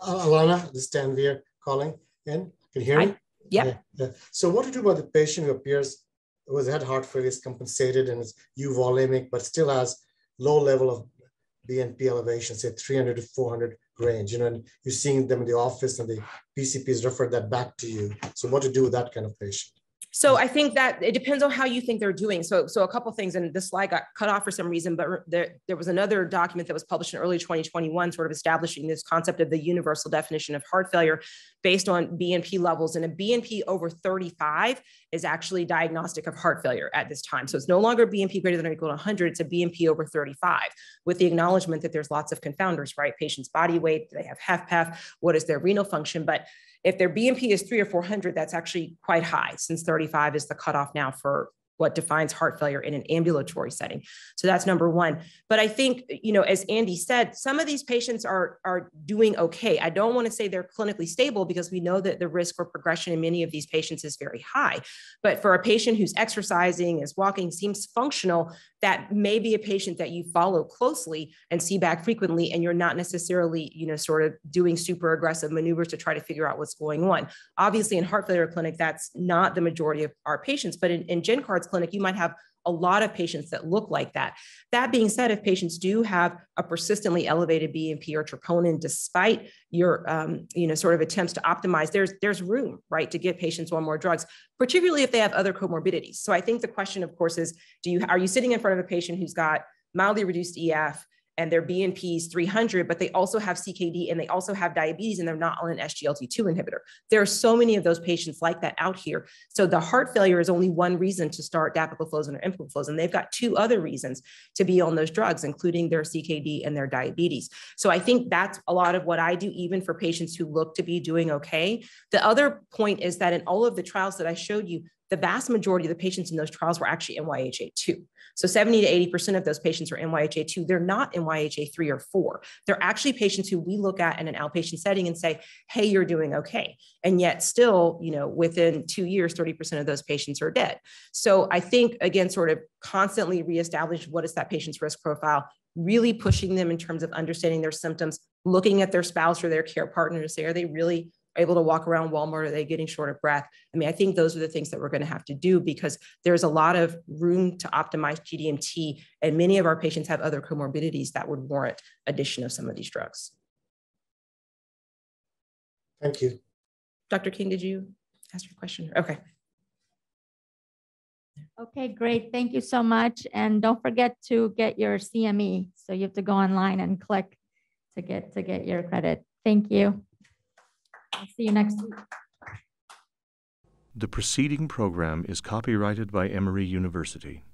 Uh, Alanna, this is Tanvir calling in. Can you hear me?
Yep.
Yeah, yeah. So what to do about the patient who appears who has had heart failure, is compensated and is euvolemic, but still has low level of BNP elevation, say 300 to 400 range, you know, and you're seeing them in the office and the PCPs refer that back to you. So what to do with that kind of patient?
So mm. I think that it depends on how you think they're doing. So, so a couple things, and this slide got cut off for some reason, but there, there was another document that was published in early 2021, sort of establishing this concept of the universal definition of heart failure based on BNP levels. And a BNP over 35 is actually diagnostic of heart failure at this time. So it's no longer BNP greater than or equal to 100, it's a BNP over 35 with the acknowledgement that there's lots of confounders, right? Patient's body weight, do they have HFpEF, what is their renal function? But if their BNP is three or 400, that's actually quite high since 35 is the cutoff now for what defines heart failure in an ambulatory setting. So that's number one. But I think, you know, as Andy said, some of these patients are, are doing okay. I don't want to say they're clinically stable because we know that the risk for progression in many of these patients is very high. But for a patient who's exercising, is walking, seems functional, that may be a patient that you follow closely and see back frequently, and you're not necessarily, you know, sort of doing super aggressive maneuvers to try to figure out what's going on. Obviously, in heart failure clinic, that's not the majority of our patients, but in, in GenCard's clinic, you might have a lot of patients that look like that. That being said, if patients do have a persistently elevated BNP or troponin, despite your, um, you know, sort of attempts to optimize, there's there's room, right, to give patients on more drugs, particularly if they have other comorbidities. So I think the question, of course, is, do you are you sitting in front of a patient who's got mildly reduced EF? And their BNP is 300, but they also have CKD and they also have diabetes and they're not on an SGLT2 inhibitor. There are so many of those patients like that out here. So the heart failure is only one reason to start dapagliflozin or empagliflozin. And they've got two other reasons to be on those drugs, including their CKD and their diabetes. So I think that's a lot of what I do, even for patients who look to be doing okay. The other point is that in all of the trials that I showed you, the vast majority of the patients in those trials were actually NYHA2. So 70 to 80% of those patients are NYHA2. They're not NYHA3 or 4. They're actually patients who we look at in an outpatient setting and say, hey, you're doing okay. And yet still, you know, within two years, 30% of those patients are dead. So I think, again, sort of constantly reestablish what is that patient's risk profile, really pushing them in terms of understanding their symptoms, looking at their spouse or their care partner to say, are they really able to walk around Walmart? Are they getting short of breath? I mean, I think those are the things that we're going to have to do because there's a lot of room to optimize GDMT, and many of our patients have other comorbidities that would warrant addition of some of these drugs.
Thank you.
Dr. King, did you ask your question? Okay.
Okay, great. Thank you so much. And don't forget to get your CME. So you have to go online and click to get to get your credit. Thank you. I'll see you next week.
The preceding program is copyrighted by Emory University.